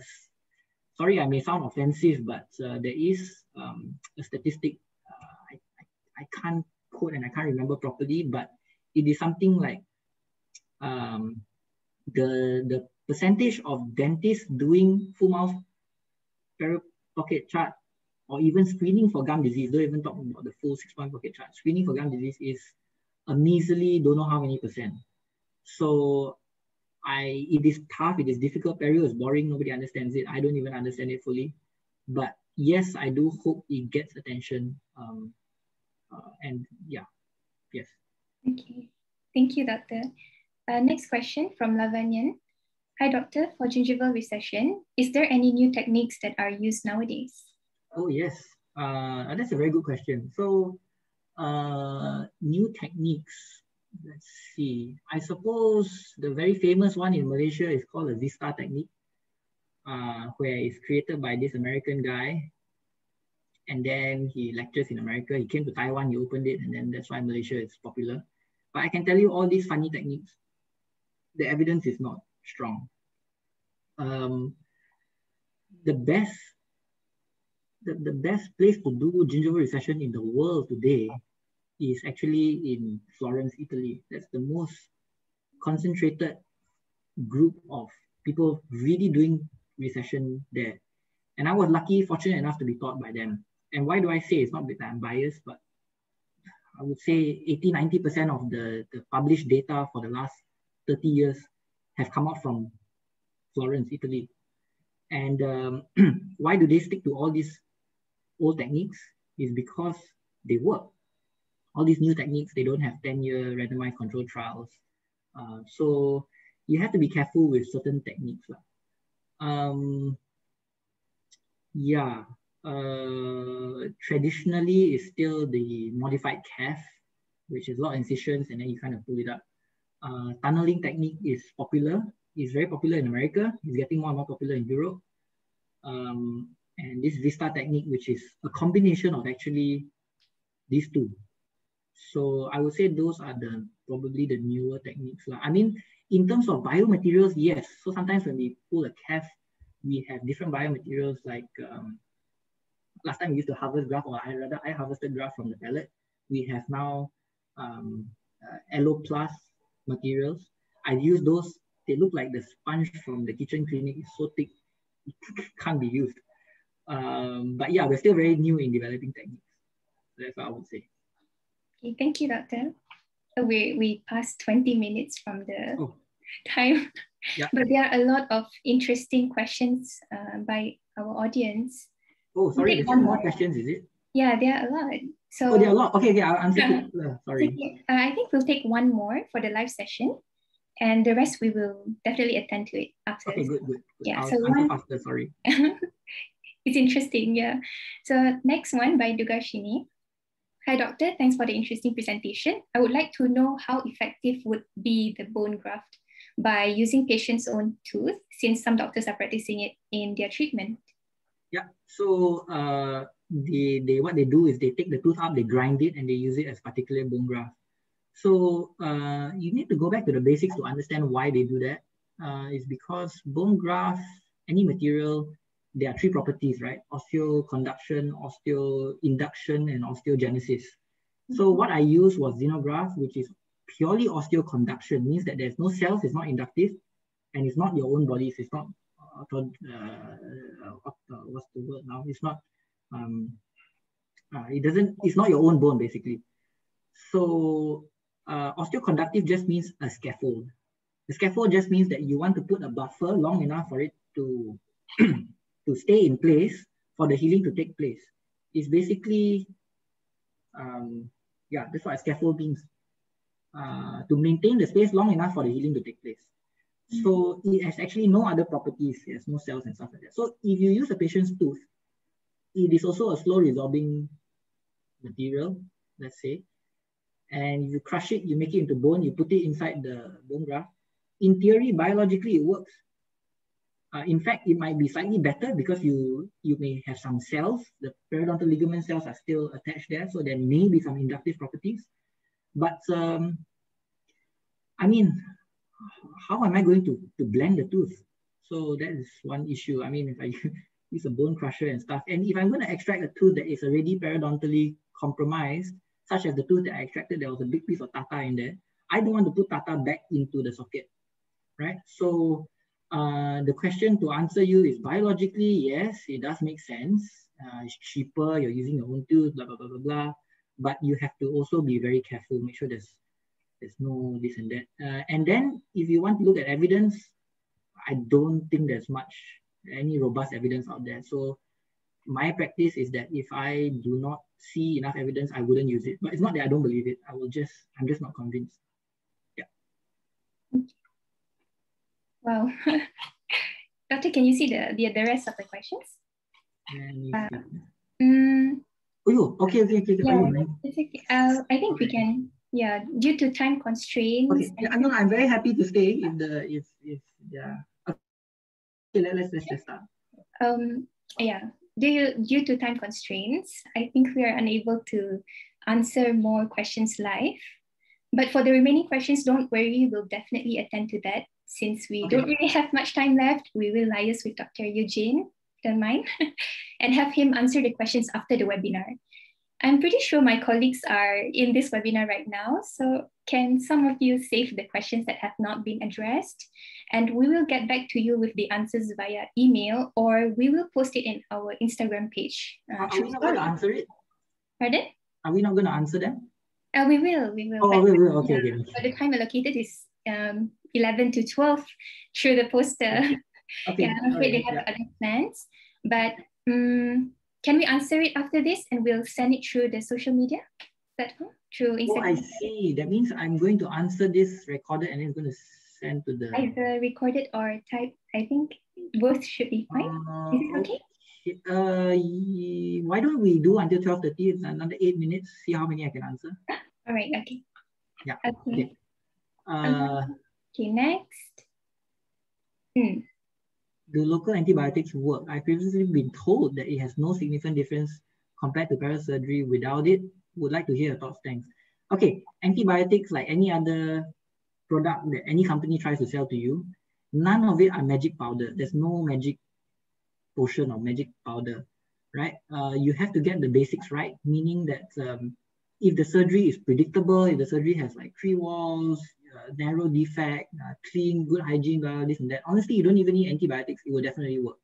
sorry, I may sound offensive, but uh, there is um, a statistic uh, I, I, I, can't quote and I can't remember properly, but it is something like um, the, the percentage of dentists doing full mouth pocket chart or even screening for gum disease, don't even talk about the full six point pocket chart, screening for gum disease is a measly don't know how many percent. So I it is tough, it is difficult. Perio is boring, nobody understands it. I don't even understand it fully. But yes, I do hope it gets attention. Um, uh, and yeah, yes. Okay, thank you, Doctor. Uh, next question from Lavanyan. Hi, Doctor. For gingival recession, is there any new techniques that are used nowadays? Oh, yes. Uh, that's a very good question. So, uh, new techniques let's see. I suppose the very famous one in Malaysia is called the Vista technique, uh, where it's created by this American guy. And then he lectures in America. He came to Taiwan, he opened it, and then that's why Malaysia is popular. But I can tell you all these funny techniques, the evidence is not strong. Um, the best the, the best place to do gingival recession in the world today is actually in Florence, Italy. That's the most concentrated group of people really doing recession there. And I was lucky, fortunate enough to be taught by them. And why do I say it's not that I'm biased, but I would say 80, 90% of the, the published data for the last 30 years have come out from Florence, Italy. And um, why do they stick to all these old techniques? Is because they work all these new techniques, they don't have 10-year randomized control trials. Uh, so you have to be careful with certain techniques. Um, yeah, uh, traditionally it's still the modified CAF, which is a lot of incisions and then you kind of pull it up. Uh, tunneling technique is popular. It's very popular in America. It's getting more and more popular in Europe. Um, and this Vista technique, which is a combination of actually these two, so I would say those are the probably the newer techniques. I mean, in terms of biomaterials, yes. So sometimes when we pull a CAF, we have different biomaterials like um, last time we used to harvest graft, or I rather I harvested graft from the palate. We have now um, uh, materials. I use those. They look like the sponge from the kitchen clinic. It's so thick, it can't be used. Um, but yeah, we're still very new in developing techniques. That's what I would say. Okay, thank you, Doctor. We, we passed 20 minutes from the oh. time, yeah. but there are a lot of interesting questions uh, by our audience. Oh, sorry, there's more questions, is it? Yeah, there are a lot. So, oh, there are a lot. Okay, okay, I'll answer. Yeah. Uh, sorry. Uh, I think we'll take one more for the live session, and the rest we will definitely attend to it after. Okay, good, good. Yeah, I'll so one. Faster, sorry. it's interesting, yeah. So next one by Dugarshini. Hi, doctor. Thanks for the interesting presentation. I would like to know how effective would be the bone graft by using patient's own tooth, since some doctors are practicing it in their treatment. Yeah. So uh, they, they what they do is they take the tooth out, they grind it, and they use it as particular bone graft. So uh, you need to go back to the basics to understand why they do that. Uh, because bone graft, any material there are three properties, right? Osteoconduction, osteoinduction, and osteogenesis. So what I used was xenograft, which is purely osteoconduction, means that there's no cells, it's not inductive, and it's not your own bodies, it's not, uh, uh, uh, what's the word now? It's not, um, uh, it doesn't, it's not your own bone basically. So uh, osteoconductive just means a scaffold. The scaffold just means that you want to put a buffer long enough for it to, to stay in place for the healing to take place. It's basically, um, yeah, that's what scaffold means. Uh, to maintain the space long enough for the healing to take place. So it has actually no other properties. It has no cells and stuff like that. So if you use a patient's tooth, it is also a slow resorbing material, let's say. And you crush it, you make it into bone, you put it inside the bone graft. In theory, biologically, it works. Uh, in fact, it might be slightly better because you, you may have some cells. The periodontal ligament cells are still attached there, so there may be some inductive properties. But um, I mean, how am I going to, to blend the tooth? So that is one issue. I mean, if I use a bone crusher and stuff, and if I'm going to extract a tooth that is already periodontally compromised, such as the tooth that I extracted, there was a big piece of tartar in there. I don't want to put tartar back into the socket, right? So uh, the question to answer you is biologically, yes, it does make sense. Uh, it's cheaper, you're using your own tooth, blah, blah, blah, blah, blah. But you have to also be very careful, make sure there's there's no this and that. Uh, and then if you want to look at evidence, I don't think there's much, any robust evidence out there. So my practice is that if I do not see enough evidence, I wouldn't use it. But it's not that I don't believe it. I will just, I'm just not convinced. Yeah. Wow. Doctor, can you see the, the, the rest of the questions? Uh, um, oh, okay, okay, okay. Yeah, okay. Uh, I think okay. we can yeah due to time constraints okay yeah, no i'm very happy to stay if the if if yeah okay let, let's let's just start um yeah due, due to time constraints i think we are unable to answer more questions live but for the remaining questions don't worry we'll definitely attend to that since we okay. don't really have much time left we will liaise with dr eugene don't mind and have him answer the questions after the webinar I'm pretty sure my colleagues are in this webinar right now. So can some of you save the questions that have not been addressed? And we will get back to you with the answers via email or we will post it in our Instagram page. Uh, are we not going to answer it? Pardon? Are we not going to answer them? Uh, we will, we will. Oh, we will, okay, okay. So the time allocated is um, 11 to 12 through the poster. Okay. yeah, I'm afraid they have yeah. other plans. But um, can we answer it after this and we'll send it through the social media platform? Through Instagram? Oh, I see. That means I'm going to answer this recorded and it's going to send to the... Either recorded or type. I think both should be fine. Uh, Is it okay? Uh, why don't we do until 12.30? It's another eight minutes. See how many I can answer. All right, okay. Yeah. Okay. okay. Uh, okay, next. Hmm do local antibiotics work? I've previously been told that it has no significant difference compared to perio surgery without it. Would like to hear your thoughts, thanks. Okay, antibiotics like any other product that any company tries to sell to you, none of it are magic powder. There's no magic potion or magic powder, right? Uh, you have to get the basics right, meaning that um, if the surgery is predictable, if the surgery has like three walls, uh, narrow defect, uh, clean, good hygiene, blah, this and that. Honestly, you don't even need antibiotics. It will definitely work.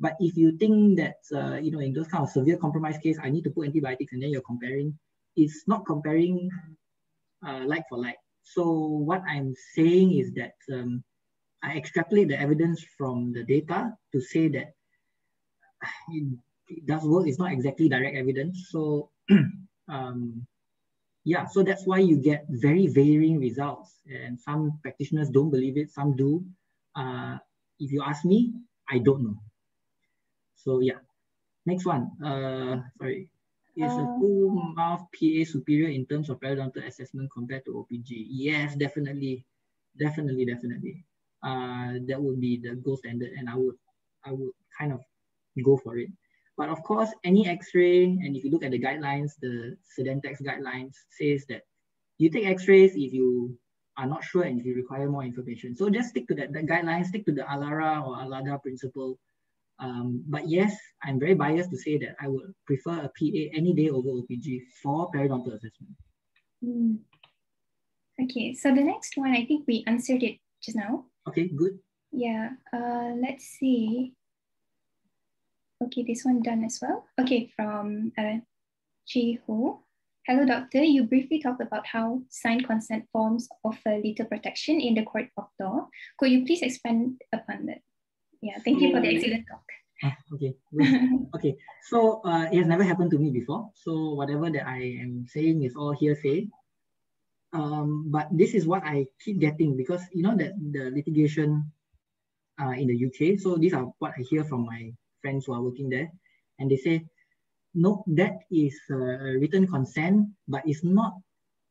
But if you think that, uh, you know, in those kind of severe compromise case, I need to put antibiotics and then you're comparing, it's not comparing uh, like for like. So what I'm saying is that um, I extrapolate the evidence from the data to say that it, it does work. It's not exactly direct evidence. So um, yeah, so that's why you get very varying results. And some practitioners don't believe it, some do. Uh, if you ask me, I don't know. So yeah, next one. Uh, sorry. Is a uh, full mouth PA superior in terms of periodontal assessment compared to OPG? Yes, definitely, definitely, definitely. Uh, that would be the gold standard, and I would, I would kind of go for it. Course, any X-ray, and if you look at the guidelines, the Sedentex guidelines says that you take X-rays if you are not sure and if you require more information. So just stick to that, that guideline, stick to the ALARA or ALADA principle. Um, but yes, I'm very biased to say that I would prefer a PA any day over OPG for periodontal assessment. Mm. Okay, so the next one, I think we answered it just now. Okay, good. Yeah, uh, let's see. Okay, this one done as well. Okay, from uh, Chi Ho. Hello, doctor. You briefly talked about how signed consent forms offer little protection in the court of law. Could you please expand upon that? Yeah, thank you for the excellent talk. Ah, okay, okay. So uh, it has never happened to me before. So whatever that I am saying is all hearsay. Um, but this is what I keep getting because you know that the litigation uh, in the UK. So these are what I hear from my friends who are working there, and they say no, that is written consent, but it's not,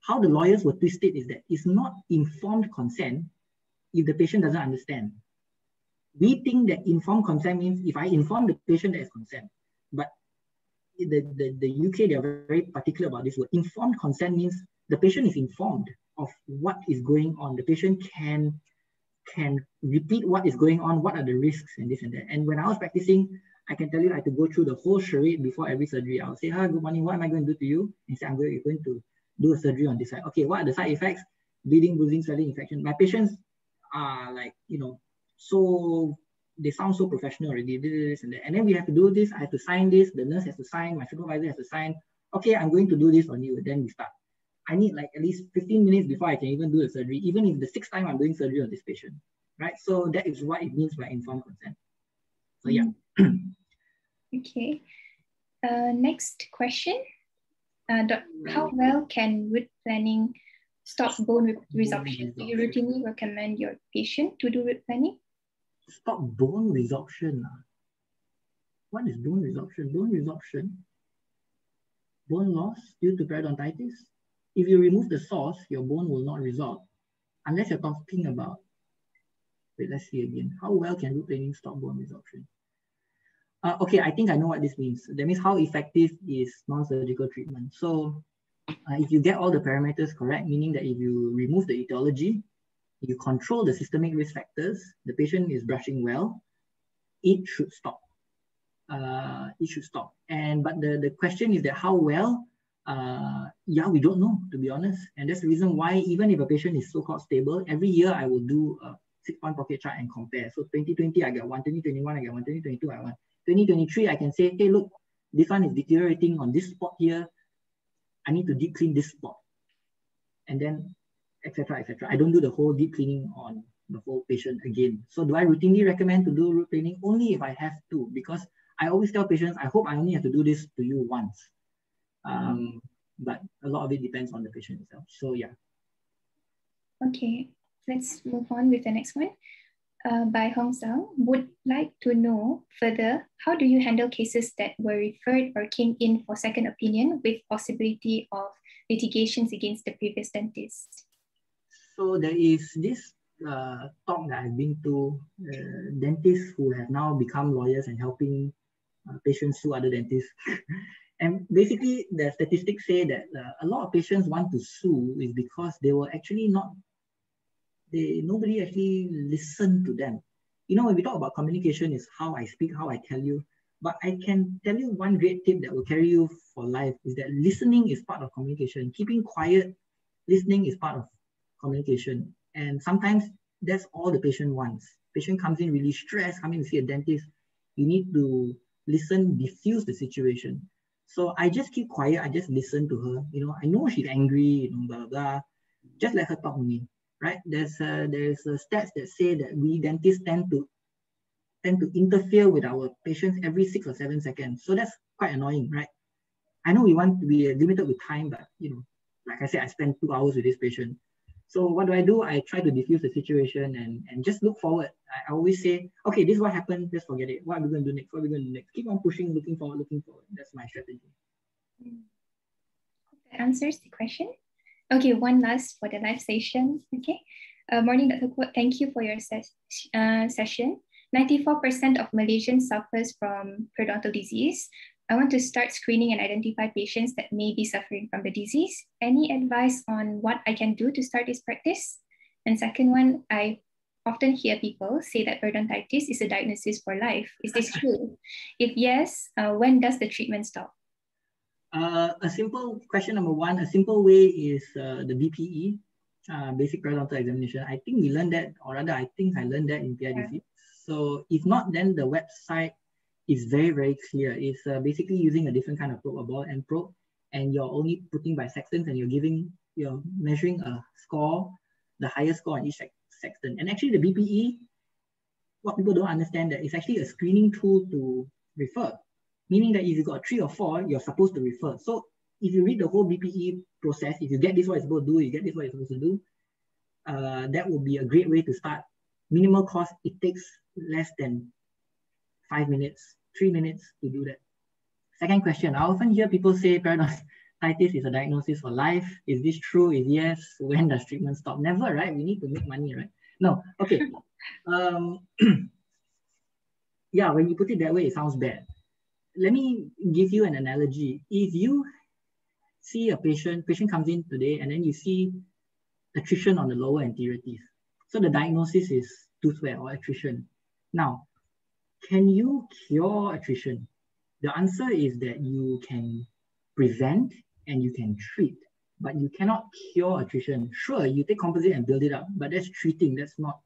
how the lawyers were twisted is that it's not informed consent if the patient doesn't understand. We think that informed consent means if I inform the patient, there is consent. But the, the, the UK, they are very particular about this word. Informed consent means the patient is informed of what is going on. The patient can, can repeat what is going on, what are the risks and this and that. And when I was practicing, I can tell you I have to go through the whole charade before every surgery. I'll say, hi, good morning, what am I going to do to you? And say, I'm going, going to do a surgery on this side. Okay, what are the side effects? Bleeding, bruising, swelling, infection. My patients are like, you know, so they sound so professional already, this and that. And then we have to do this, I have to sign this, the nurse has to sign, my supervisor has to sign. Okay, I'm going to do this on you. Then we start. I need like at least 15 minutes before I can even do the surgery, even if the sixth time I'm doing surgery on this patient, right? So that is what it means by informed consent. So yeah. okay. Uh, next question. Uh, how well can root planning stop bone re resorption? Do you routinely recommend your patient to do root planning? Stop bone resorption. What is bone resorption? Bone resorption, bone loss due to periodontitis. If you remove the source, your bone will not resorb. Unless you're talking about, wait, let's see again. How well can root planing stop bone resorption? Uh, okay, I think I know what this means. That means how effective is non-surgical treatment. So uh, if you get all the parameters correct, meaning that if you remove the etiology, you control the systemic risk factors, the patient is brushing well, it should stop. Uh, it should stop. And but the, the question is that how well, uh, yeah, we don't know, to be honest. And that's the reason why even if a patient is so-called stable, every year I will do a six-point pocket chart and compare. So 2020, I get one, 2021, I get one, 2022, I want 2023, I can say, hey, look, this one is deteriorating on this spot here. I need to deep clean this spot. And then, etc., etc. I don't do the whole deep cleaning on the whole patient again. So do I routinely recommend to do root cleaning? Only if I have to, because I always tell patients, I hope I only have to do this to you once. Um, but a lot of it depends on the patient itself. So yeah. Okay, let's move on with the next one uh, by Hong Sang would like to know further how do you handle cases that were referred or came in for second opinion with possibility of litigations against the previous dentist? So there is this uh, talk that I've been to uh, dentists who have now become lawyers and helping uh, patients sue other dentists. and basically, the statistics say that uh, a lot of patients want to sue is because they were actually not they nobody actually listened to them. You know, when we talk about communication, is how I speak, how I tell you. But I can tell you one great tip that will carry you for life is that listening is part of communication. Keeping quiet, listening is part of communication. And sometimes that's all the patient wants. Patient comes in really stressed, coming to see a dentist. You need to listen, diffuse the situation. So I just keep quiet. I just listen to her. You know, I know she's angry, you know, blah, blah, blah. Just let her talk to me right? There's a, there's a stats that say that we dentists tend to tend to interfere with our patients every six or seven seconds. So that's quite annoying, right? I know we want to be limited with time, but you know, like I said, I spend two hours with this patient. So what do I do? I try to diffuse the situation and, and just look forward. I, always say, okay, this is what happened. Just forget it. What are we going to do next? What are we going to do next? Keep on pushing, looking forward, looking forward. That's my strategy. That answers the question. Okay, one last for the live session. Okay. Uh, morning, Dr. Thank you for your ses uh, session. 94% of Malaysians suffers from periodontal disease. I want to start screening and identify patients that may be suffering from the disease. Any advice on what I can do to start this practice? And second one, I often hear people say that periodontitis is a diagnosis for life. Is this true? if yes, uh, when does the treatment stop? Uh, a simple question number one, a simple way is uh, the BPE, uh, basic periodontal examination. I think we learned that, or rather, I think I learned that in PIDC. Yeah. So if not, then the website is very, very clear. It's uh, basically using a different kind of probe, a ball end probe, and you're only putting by sextants and you're giving, you're measuring a score, the highest score on each sextant. And actually the BPE, what people don't understand that it's actually a screening tool to refer, meaning that if you got three or four, you're supposed to refer. So if you read the whole BPE process, if you get this what it's supposed to do, you get this what it's supposed to do, uh, that would be a great way to start. Minimal cost, it takes less than five minutes, three minutes to do that. Second question, I often hear people say periodontitis is a diagnosis for life. Is this true? Is yes? When does treatment stop? Never, right? We need to make money, right? No, okay. um, yeah, when you put it that way, it sounds bad. Let me give you an analogy. If you see a patient, patient comes in today and then you see attrition on the lower anterior teeth. So the diagnosis is tooth wear or attrition. Now, can you cure attrition? The answer is that you can prevent and you can treat, but you cannot cure attrition. Sure, you take composite and build it up, but that's treating, that's not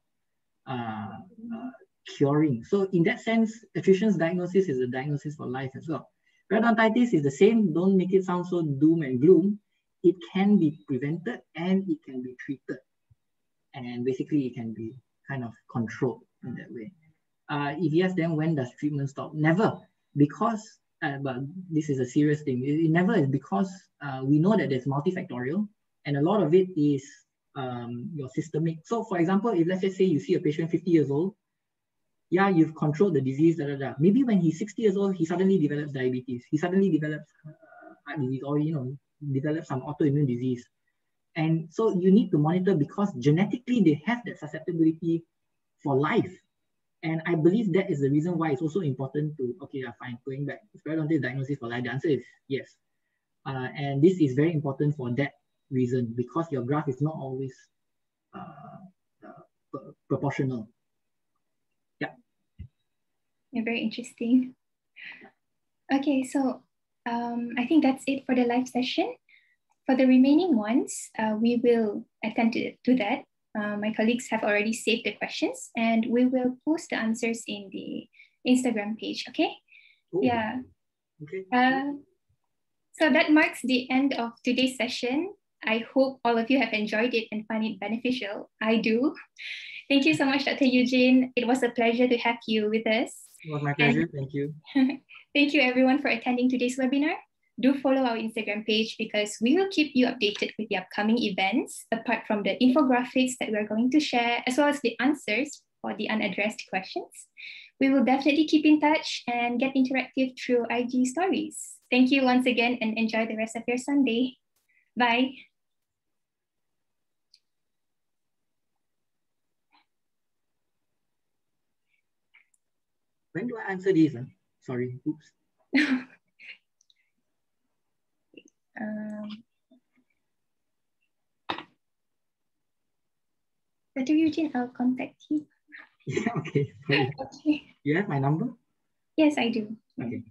uh, uh, curing. So in that sense, attrition's diagnosis is a diagnosis for life as well. Periodontitis is the same, don't make it sound so doom and gloom. It can be prevented and it can be treated. And basically it can be kind of controlled in that way. Uh, if yes, then when does treatment stop? Never, because, uh, but this is a serious thing. It, it never is because uh, we know that there's multifactorial and a lot of it is um, your systemic. So for example, if let's just say you see a patient 50 years old, yeah, you've controlled the disease, da, da, da. maybe when he's 60 years old, he suddenly develops diabetes. He suddenly develops uh, heart disease or, you know, develops some autoimmune disease. And so you need to monitor because genetically they have that susceptibility for life. And I believe that is the reason why it's also important to, okay, yeah, fine, going back, is periodontitis diagnosis for life? The answer is yes. Uh, and this is very important for that reason because your graph is not always uh, uh, proportional. Yeah. Yeah, very interesting. Okay, so um, I think that's it for the live session. For the remaining ones, uh, we will attend to, to that uh, my colleagues have already saved the questions and we will post the answers in the Instagram page, okay? Ooh. Yeah. Okay. Uh, so that marks the end of today's session. I hope all of you have enjoyed it and find it beneficial. I do. Thank you so much, Dr. Eugene. It was a pleasure to have you with us. It was my pleasure. And Thank you. thank you, everyone, for attending today's webinar do follow our Instagram page because we will keep you updated with the upcoming events, apart from the infographics that we're going to share, as well as the answers for the unaddressed questions. We will definitely keep in touch and get interactive through IG stories. Thank you once again and enjoy the rest of your Sunday. Bye. When do I answer these? Huh? Ah? Sorry, oops. Um, Dr. Eugene, I'll contact you. Yeah, okay. okay. You have my number? Yes, I do. Okay.